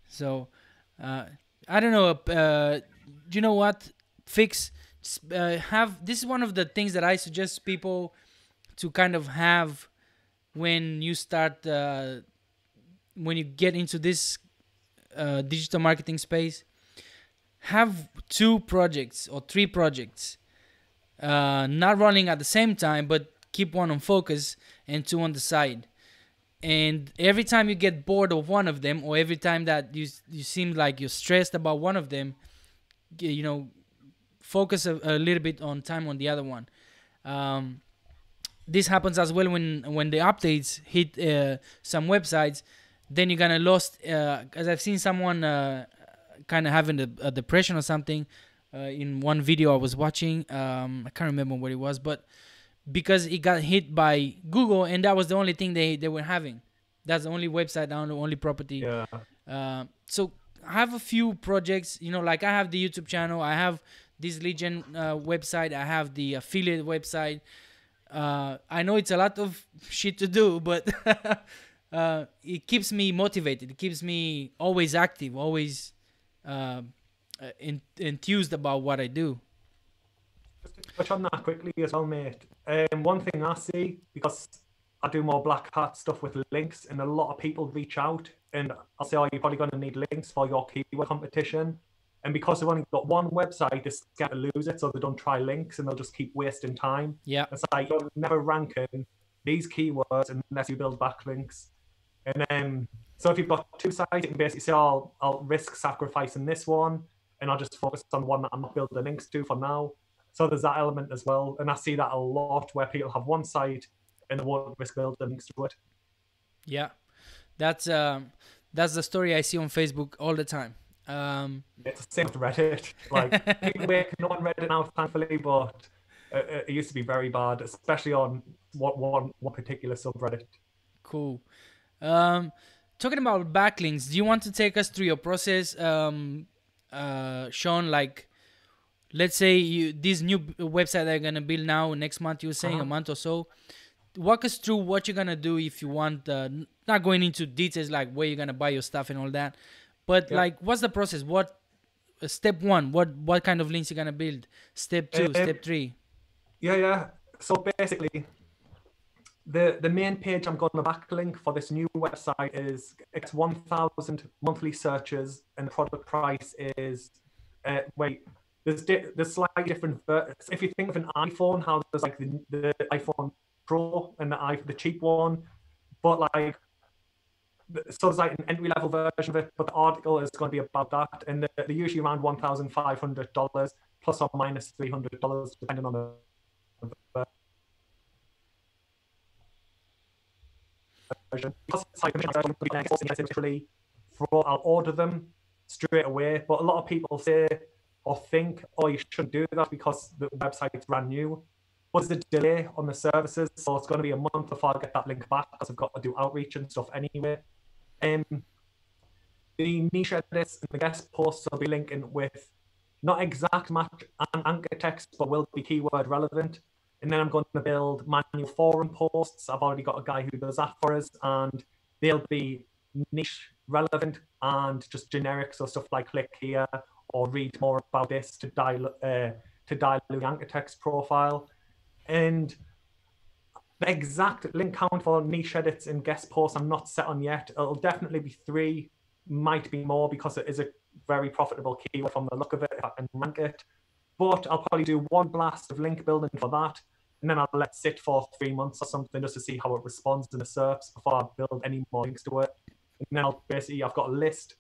So uh, I don't know. Uh, do you know what? Fix. Uh, have this is one of the things that I suggest people to kind of have when you start uh, when you get into this uh, digital marketing space have two projects or three projects uh, not running at the same time but keep one on focus and two on the side. And every time you get bored of one of them or every time that you you seem like you're stressed about one of them you know focus a, a little bit on time on the other one. Um, this happens as well when when the updates hit uh, some websites then you're gonna lost because i've seen someone uh, kind of having a, a depression or something uh, in one video i was watching um, i can't remember what it was but because it got hit by google and that was the only thing they, they were having that's the only website the only, only property
Yeah.
uh, so I have a few projects, you know, like I have the YouTube channel, I have this lead gen uh, website, I have the affiliate website. Uh, I know it's a lot of shit to do, but uh, it keeps me motivated. It keeps me always active, always uh, enthused about what I do.
Just to touch on that quickly as well, mate. Um, one thing I see because I do more black hat stuff with links, and a lot of people reach out and I'll say, "Oh, you're probably going to need links for your keyword competition." And because they've only got one website, they're scared to lose it, so they don't try links, and they'll just keep wasting time.
Yeah,
It's like you're never ranking these keywords unless you build backlinks. And then, so if you've got two sites, you can basically say, oh, I'll, I'll risk sacrificing this one, and I'll just focus on the one that I'm not building links to for now. So there's that element as well. And I see that a lot where people have one site and they won't risk building links to it.
yeah. That's um, that's the story I see on Facebook all the time. Um,
It's the same with Reddit. Like, making on Reddit now, thankfully, but it, it used to be very bad, especially on one, one, one particular subreddit.
Cool. Um, talking about backlinks, do you want to take us through your process, um, uh, Shaun? Like, let's say you this new website that you're gonna build now next month. You were saying a
Uh-huh.
month or so. Walk us through what you're gonna do if you want. Uh, not going into details like where you're gonna buy your stuff and all that, but
Yeah.
like what's the process? What uh, step one? What what kind of links you're gonna build? Step two,
Um,
step three.
Yeah, yeah. So basically, the the main page I'm going to backlink for this new website is it's 1,000 monthly searches, and the product price is uh, wait. There's di- there's slightly different. ver- If you think of an iPhone, how there's like the, the iPhone Pro and the i the cheap one, but like. So there's like an entry level version of it, but the article is going to be about that, and they're, they're usually around one thousand five hundred dollars plus or minus minus three hundred dollars, depending on the conversion. Because it's literally, I'll order them straight away. But a lot of people say or think, oh, you shouldn't do that because the website's brand new. What's the delay on the services? So it's going to be a month before I get that link back because I've got to do outreach and stuff anyway. Um, the niche edits and the guest posts will be linking with not exact match and anchor text, but will be keyword relevant. And then I'm going to build manual forum posts. I've already got a guy who does that for us, and they'll be niche relevant and just generic. So stuff like click here or read more about this to dial uh, to dial the anchor text profile. And exact link count for niche edits and guest posts I'm not set on yet. It'll definitely be three, might be more because it is a very profitable keyword from the look of it if I can rank it. But I'll probably do one blast of link building for that, and then I'll let it sit for three months or something just to see how it responds in the SERPs before I build any more links to it. And then I'll basically I've got a list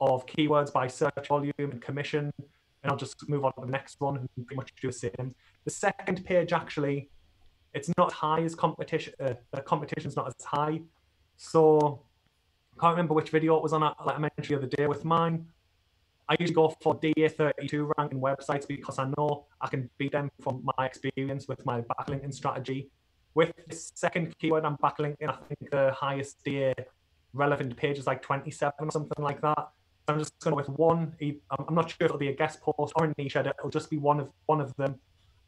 of keywords by search volume and commission, and I'll just move on to the next one and pretty much do the same. The second page actually, it's not high as competition. Uh, the competition's not as high, so I can't remember which video it was on. Like I mentioned the other day with mine, I usually go for DA32 ranking websites because I know I can beat them from my experience with my backlinking strategy. With the second keyword I'm backlinking, I think the highest DA relevant page is like 27 or something like that. I'm just going with one. I'm not sure if it'll be a guest post or a niche edit. It'll just be one of one of them,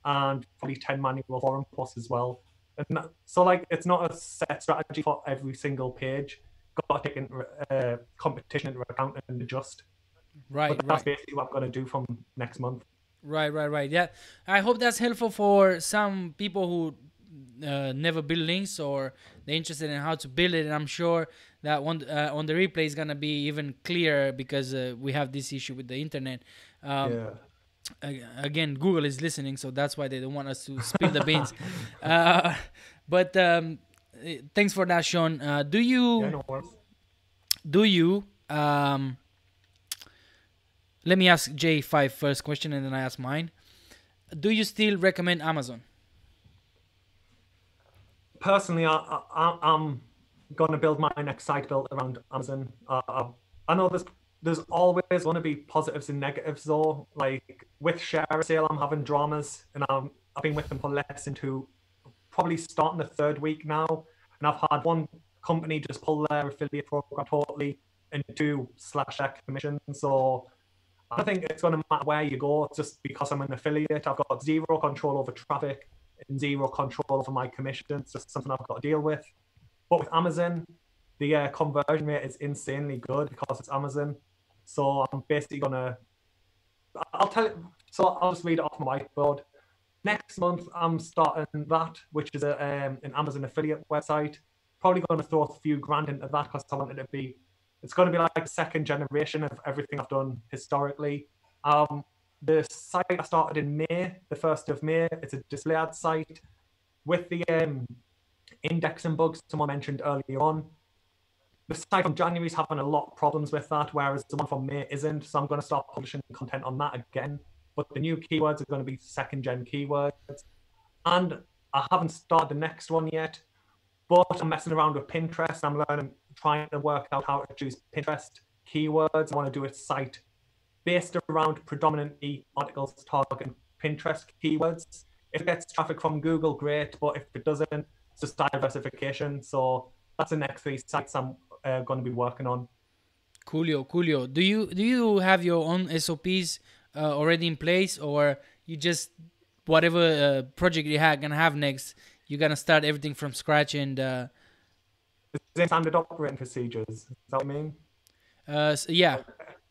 and probably 10 manual forum posts as well. And that, so like it's not a set strategy for every single page. Got to take in, uh, competition into account and adjust.
Right,
But that's
right.
basically what I'm going to do from next month.
Right, right, right. Yeah, I hope that's helpful for some people who uh, never build links or they're interested in how to build it. And I'm sure that one uh, on the replay is gonna be even clearer because uh, we have this issue with the internet. Um,
yeah.
Ag- again, Google is listening, so that's why they don't want us to spill the beans. uh, but um, thanks for that, Shaun. Uh, do you?
Yeah, no
do you um let me ask j5 first question and then i ask mine do you still recommend amazon
personally, I, I, I'm going to build my next site built around Amazon. Uh, I, I know there's there's always going to be positives and negatives though. Like with share sale, I'm having dramas, and I'm, I've been with them for less than two, probably starting the third week now, and I've had one company just pull their affiliate program totally and two slash their commission. So I think it's going to matter where you go. Just because I'm an affiliate, I've got zero control over traffic and zero control over my commission. It's just something I've got to deal with. But with Amazon, the uh, conversion rate is insanely good because it's Amazon. So I'm basically gonna. I'll tell you. So I'll just read it off my whiteboard. Next month, I'm starting that, which is a, um, an Amazon affiliate website. Probably going to throw a few grand into that because I want it to be. It's going to be like second generation of everything I've done historically. Um, the site I started in May, the first of May. It's a display ad site with the um, indexing bugs someone mentioned earlier on. The site from January is having a lot of problems with that, whereas the one from May isn't. So I'm going to start publishing content on that again. But the new keywords are going to be second gen keywords. And I haven't started the next one yet, but I'm messing around with Pinterest. I'm learning, trying to work out how to choose Pinterest keywords. I want to do a site based around predominantly articles targeting Pinterest keywords. If it gets traffic from Google, great, but if it doesn't, it's just diversification. So that's the next three sites I'm uh, going to be working on.
coolio coolio do you do you have your own sops uh, already in place or you just whatever uh, project you have gonna have next you're gonna start everything from scratch and uh,
The standard operating procedures. Is that what I mean?
uh s- yeah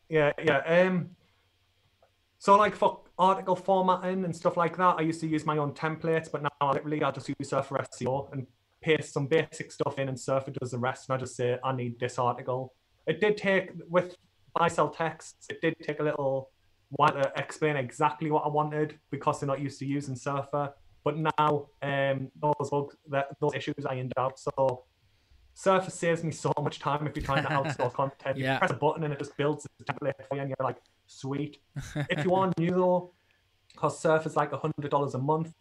Yeah, yeah. Um, so like for article formatting and stuff like that, I used to use my own templates, but now I literally I just use Surfer SEO and paste some basic stuff in, and Surfer does the rest. And I just say I need this article. It did take with buy sell texts. It did take a little while to explain exactly what I wanted because they're not used to using Surfer. But now, um, those bugs, that those issues I end out. So Surfer saves me so much time if you're trying to outsource content.
Yeah.
You press a button and it just builds a template for you, and you're like, sweet. if you are new though, because Surfer's like a hundred dollars a month.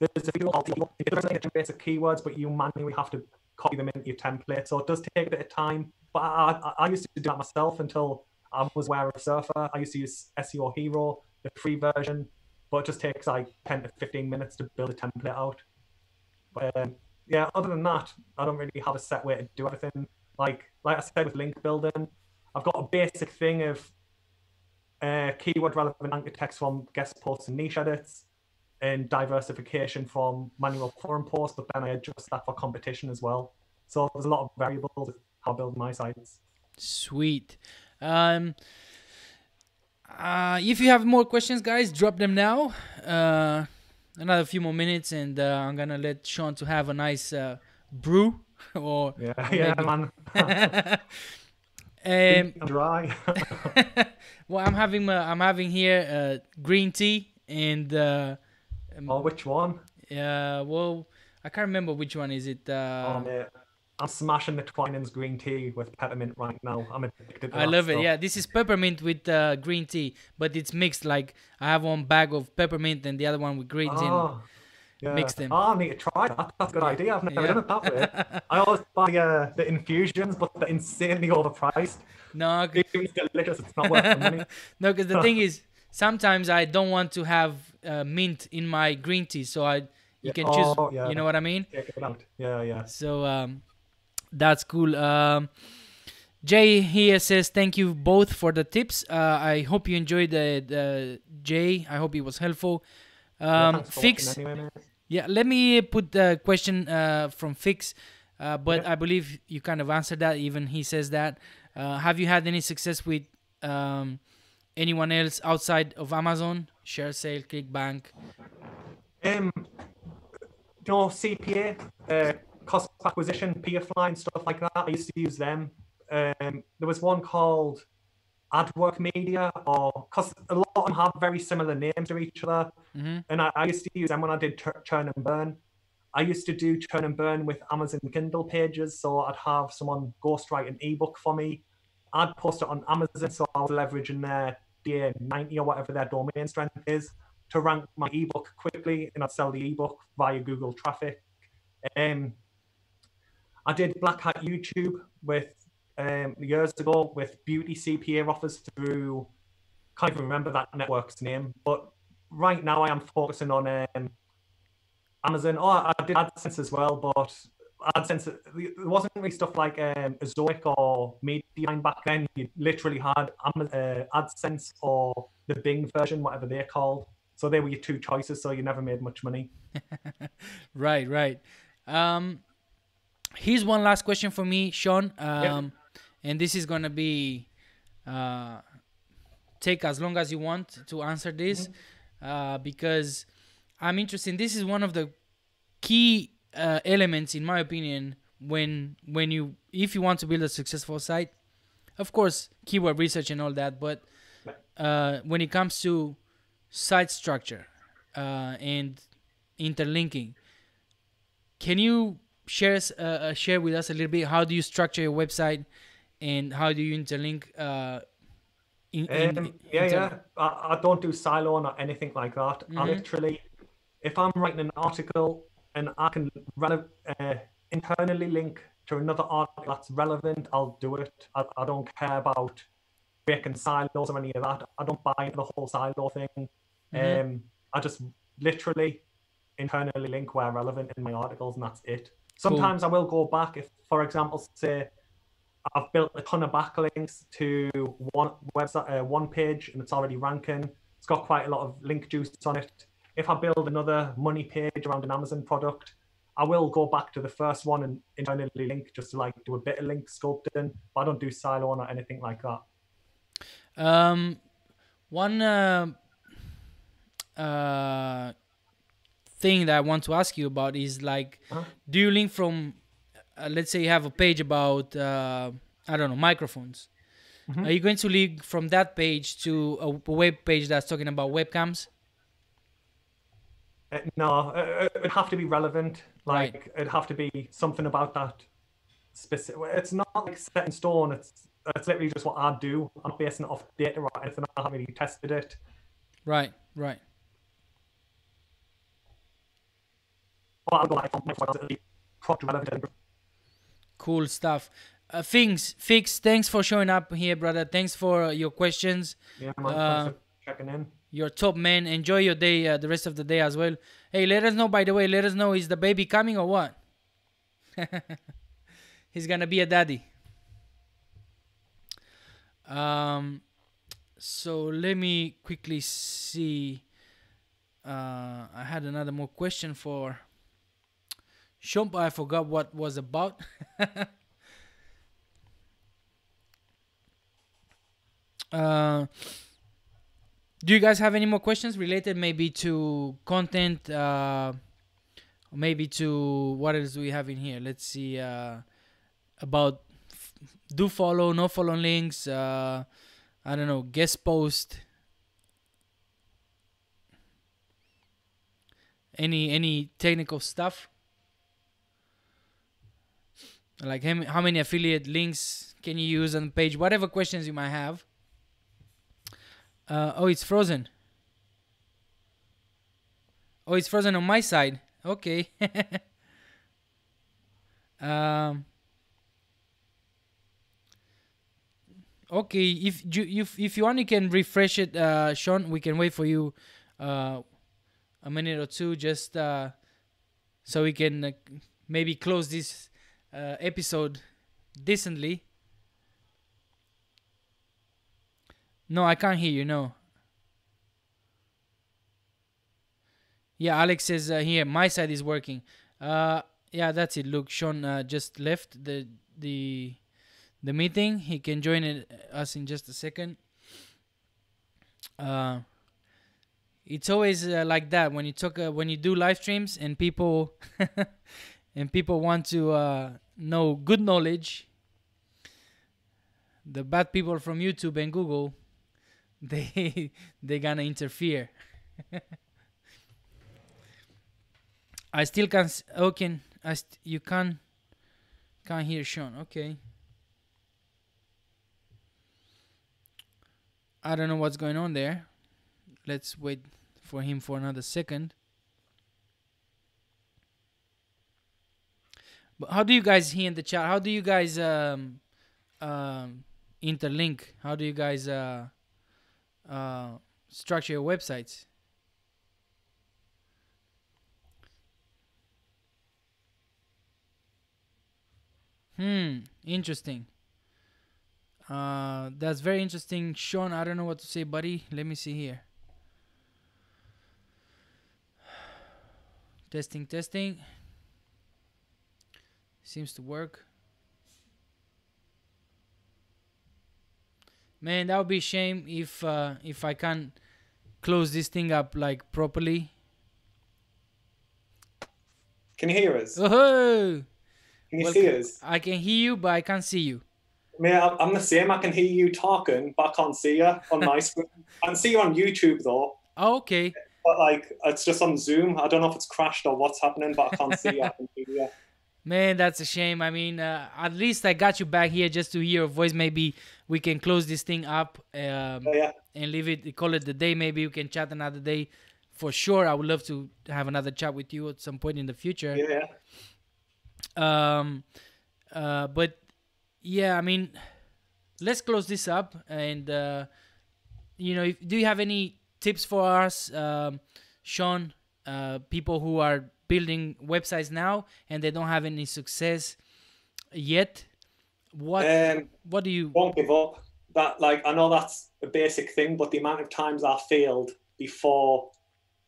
There's a few it does like basic keywords, but you manually have to copy them into your template. So it does take a bit of time. But I, I, I used to do that myself until I was aware of Surfer. I used to use SEO Hero, the free version, but it just takes like 10 to 15 minutes to build a template out. But um, yeah, other than that, I don't really have a set way to do everything. Like like I said with link building, I've got a basic thing of uh, keyword relevant anchor text from guest posts and niche edits, and diversification from manual forum posts. But then I adjust that for competition as well. So there's a lot of variables how I build my sites.
Sweet. Um, uh, if you have more questions, guys, drop them now. Uh, another few more minutes, and uh, I'm gonna let Shaun to have a nice uh, brew or
Yeah, yeah, man.
um,
Dry.
well, I'm having uh, I'm having here uh, green tea and uh,
oh, which one?
uh, well, I can't remember which one is it.
Oh,
Uh,
mate. I'm smashing the Twinings green tea with peppermint right now. I'm addicted to
I love it. Yeah, this is peppermint with uh, green tea, but it's mixed. Like I have one bag of peppermint and the other one with green tea.
Oh, yeah.
mix them.
Oh, I need to try that. That's a good idea. I've never
Yeah.
done it that way. I always buy uh, the infusions, but they're insanely overpriced.
No,
It's delicious. It's not worth the money.
no, because the thing is, sometimes I don't want to have uh, mint in my green tea, so I you
Yeah,
can choose.
oh, yeah.
You know what I mean?
Out. Yeah, yeah.
So um, that's cool. Um, Jay here says thank you both for the tips. Uh, I hope you enjoyed the, the Jay. I hope it was helpful. Um, Fix.
Anyway.
Yeah, let me put the question uh, from Fix, uh, but
Yeah.
I believe you kind of answered that. Even he says that. Uh, have you had any success with um, anyone else outside of Amazon? ShareASale, ClickBank.
Um, you know, CPA, uh, cost acquisition, PFline, stuff like that. I used to use them. Um, there was one called AdWork Media, or because a lot of them have very similar names to each other.
hmm
And I, I used to use them when I did churn and burn. I used to do churn and burn with Amazon Kindle pages. So I'd have someone ghostwrite an ebook for me. I'd post it on Amazon. So I was leveraging their DA90 or whatever their domain strength is to rank my ebook quickly. And I'd sell the ebook via Google traffic. Um, I did Black Hat YouTube with um, years ago with beauty CPA offers through, can't even remember that network's name, but right now I am focusing on um, Amazon. Oh, I did AdSense as well, but AdSense there wasn't really stuff like um, Ezoic or Mediavine back then. You literally had uh, AdSense or the Bing version, whatever they're called. So they were your two choices. So you never made much money.
Right, right. Um, here's one last question for me, Shaun. Um, and this is gonna be uh, take as long as you want to answer this, uh, because I'm interested. This is one of the key uh, elements, in my opinion, when when you if you want to build a successful site. Of course, keyword research and all that, but uh, when it comes to site structure uh, and interlinking, can you share uh, uh, share with us a little bit how do you structure your website and how do you interlink? Uh, in, in-
Um, yeah,
inter-
yeah. I, I don't do siloing or anything like that. I
Mhm.
literally, if I'm writing an article and I can rele- uh, internally link to another article that's relevant, I'll do it. I, I don't care about breaking silos or any of that. I don't buy into the whole silo thing.
Mhm.
Um, I just literally internally link where relevant in my articles, and that's it. Sometimes I will go back if, for example, say I've built a ton of backlinks to one website, uh, one page, and it's already ranking. It's got quite a lot of link juice on it. If I build another money page around an Amazon product, I will go back to the first one and internally link just to like do a bit of link sculpting. But I don't do siloing or anything like that.
Um, one uh, uh, thing that I want to ask you about is like,
Uh-huh.
do you link from, uh, let's say you have a page about, uh, I don't know, microphones.
Mhm.
Are you going to link from that page to a web page that's talking about webcams?
Uh, no, uh, it'd have to be relevant.
Right.
Like it'd have to be something about that specific. It's not like set in stone. It's it's literally just what I do. I'm basing it off data or anything. I haven't really tested it.
Right, right.
But I'll go live on my Twitter, it'll be product relevant.
Cool stuff. Uh, Things, Fix, thanks for showing up here, brother. Thanks for uh, your questions.
Yeah, checking in.
You're top man. Enjoy your day, uh, the rest of the day as well. Hey, let us know, by the way, let us know, is the baby coming or what? He's gonna be a daddy. Um, so let me quickly see. Uh, I had another more question for but I forgot what was about. uh, do you guys have any more questions related maybe to content uh maybe to what else do we have in here? Let's see uh about f- do follow no follow links uh i don't know guest post. Any any technical stuff? Like how how many affiliate links can you use on the page? Whatever questions you might have uh, oh, it's frozen. Oh, it's frozen on my side. Okay. um. Okay, if you if if you want, you can refresh it, uh, Shaun. We can wait for you, uh, a minute or two, just uh, so we can uh, maybe close this uh, episode decently. No, I can't hear you. No. Yeah, Alex says uh, here my side is working. Uh, yeah, that's it. Look, Shaun uh, just left the the the meeting. He can join it, us in just a second. Uh, it's always uh, like that when you talk uh, when you do live streams and people and people want to uh, know good knowledge. The bad people from YouTube and Google they they gonna interfere. I still can. s- Oh, can I? St- you can can't hear Shaun. Okay. I don't know what's going on there. Let's wait for him for another second. But how do you guys hear in the chat? How do you guys um um interlink? How do you guys uh uh, structure your websites. Hmm, interesting. Uh, that's very interesting, Shaun. I don't know what to say, buddy. Let me see here. Testing, testing. Seems to work. Man, that would be a shame if uh, if I can't close this thing up like properly.
Can you hear us?
Oh,
Can you
well,
see us?
I can hear you, but I can't see you.
I- I'm the same. I can hear you talking, but I can't see you on my screen. I can see you on YouTube though,
Oh, okay.
but like it's just on Zoom. I don't know if it's crashed or what's happening, but I can't see you. I can hear you.
Man, that's a shame. I mean, uh, at least I got you back here just to hear your voice. Maybe we can close this thing up um,
Yeah, yeah.
and leave it, call it the day. Maybe we can chat another day. For sure, I would love to have another chat with you at some point in the future.
yeah, yeah.
um uh but yeah i mean let's close this up and uh you know if, do you have any tips for us um Shaun uh people who are building websites now and they don't have any success yet what
Um,
what do you
won't give up. That like I know that's a basic thing, but the amount of times I failed before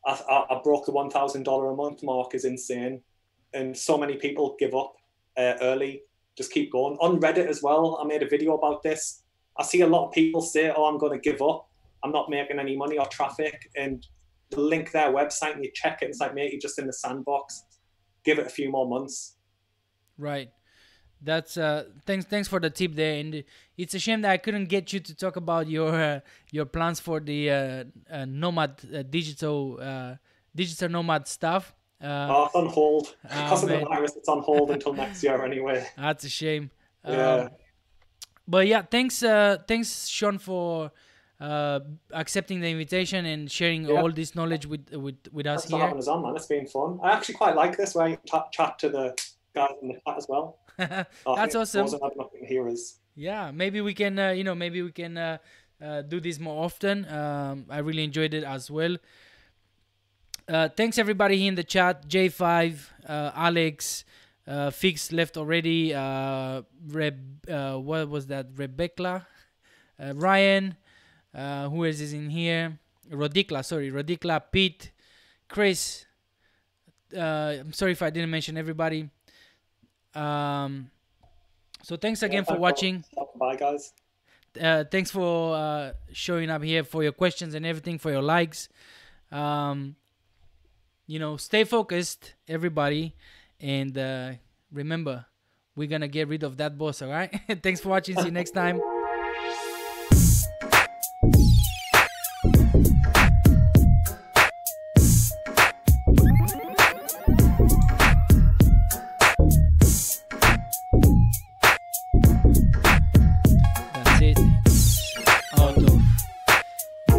I, I, I broke the one thousand dollar a month mark is insane, and so many people give up uh, early. Just keep going. On Reddit as well, I made a video about this. I see a lot of people say, "Oh, I'm going to give up. I'm not making any money or traffic," and link their website and you check it. And It's like, mate, you're just in the sandbox. Give it a few more months.
Right. That's uh thanks thanks for the tip there and it's a shame that I couldn't get you to talk about your uh, your plans for the uh, uh, nomad uh, digital uh, digital nomad stuff. Uh,
Oh, it's on hold.
Ah,
Because of the virus, it's on hold until next year anyway.
That's a shame.
Yeah.
Um, but yeah, thanks uh thanks Shaun for uh, accepting the invitation and sharing
Yeah.
all this knowledge with with with us
Thanks for
here.
having us on, man. It's been fun. I actually quite like this where you chat to the guys in the chat as well. Think
That's awesome.
I've not been here is
Yeah, maybe we can, uh, you know, maybe we can uh, uh, do this more often. Um, I really enjoyed it as well. Uh, thanks everybody here in the chat. J5, uh, Alex, uh, Fix left already. Uh, Reb, uh, what was that? Rebecca, uh, Ryan. Uh, who else is in here? Rodikla, sorry, Rodikla, Pete, Chris. Uh, I'm sorry if I didn't mention everybody. Um, so thanks again for watching.
Bye, guys.
uh, thanks for uh, showing up here for your questions and everything for your likes. Um, you know stay focused everybody. And uh, remember we're gonna get rid of that boss all right? Thanks for watching. See you next time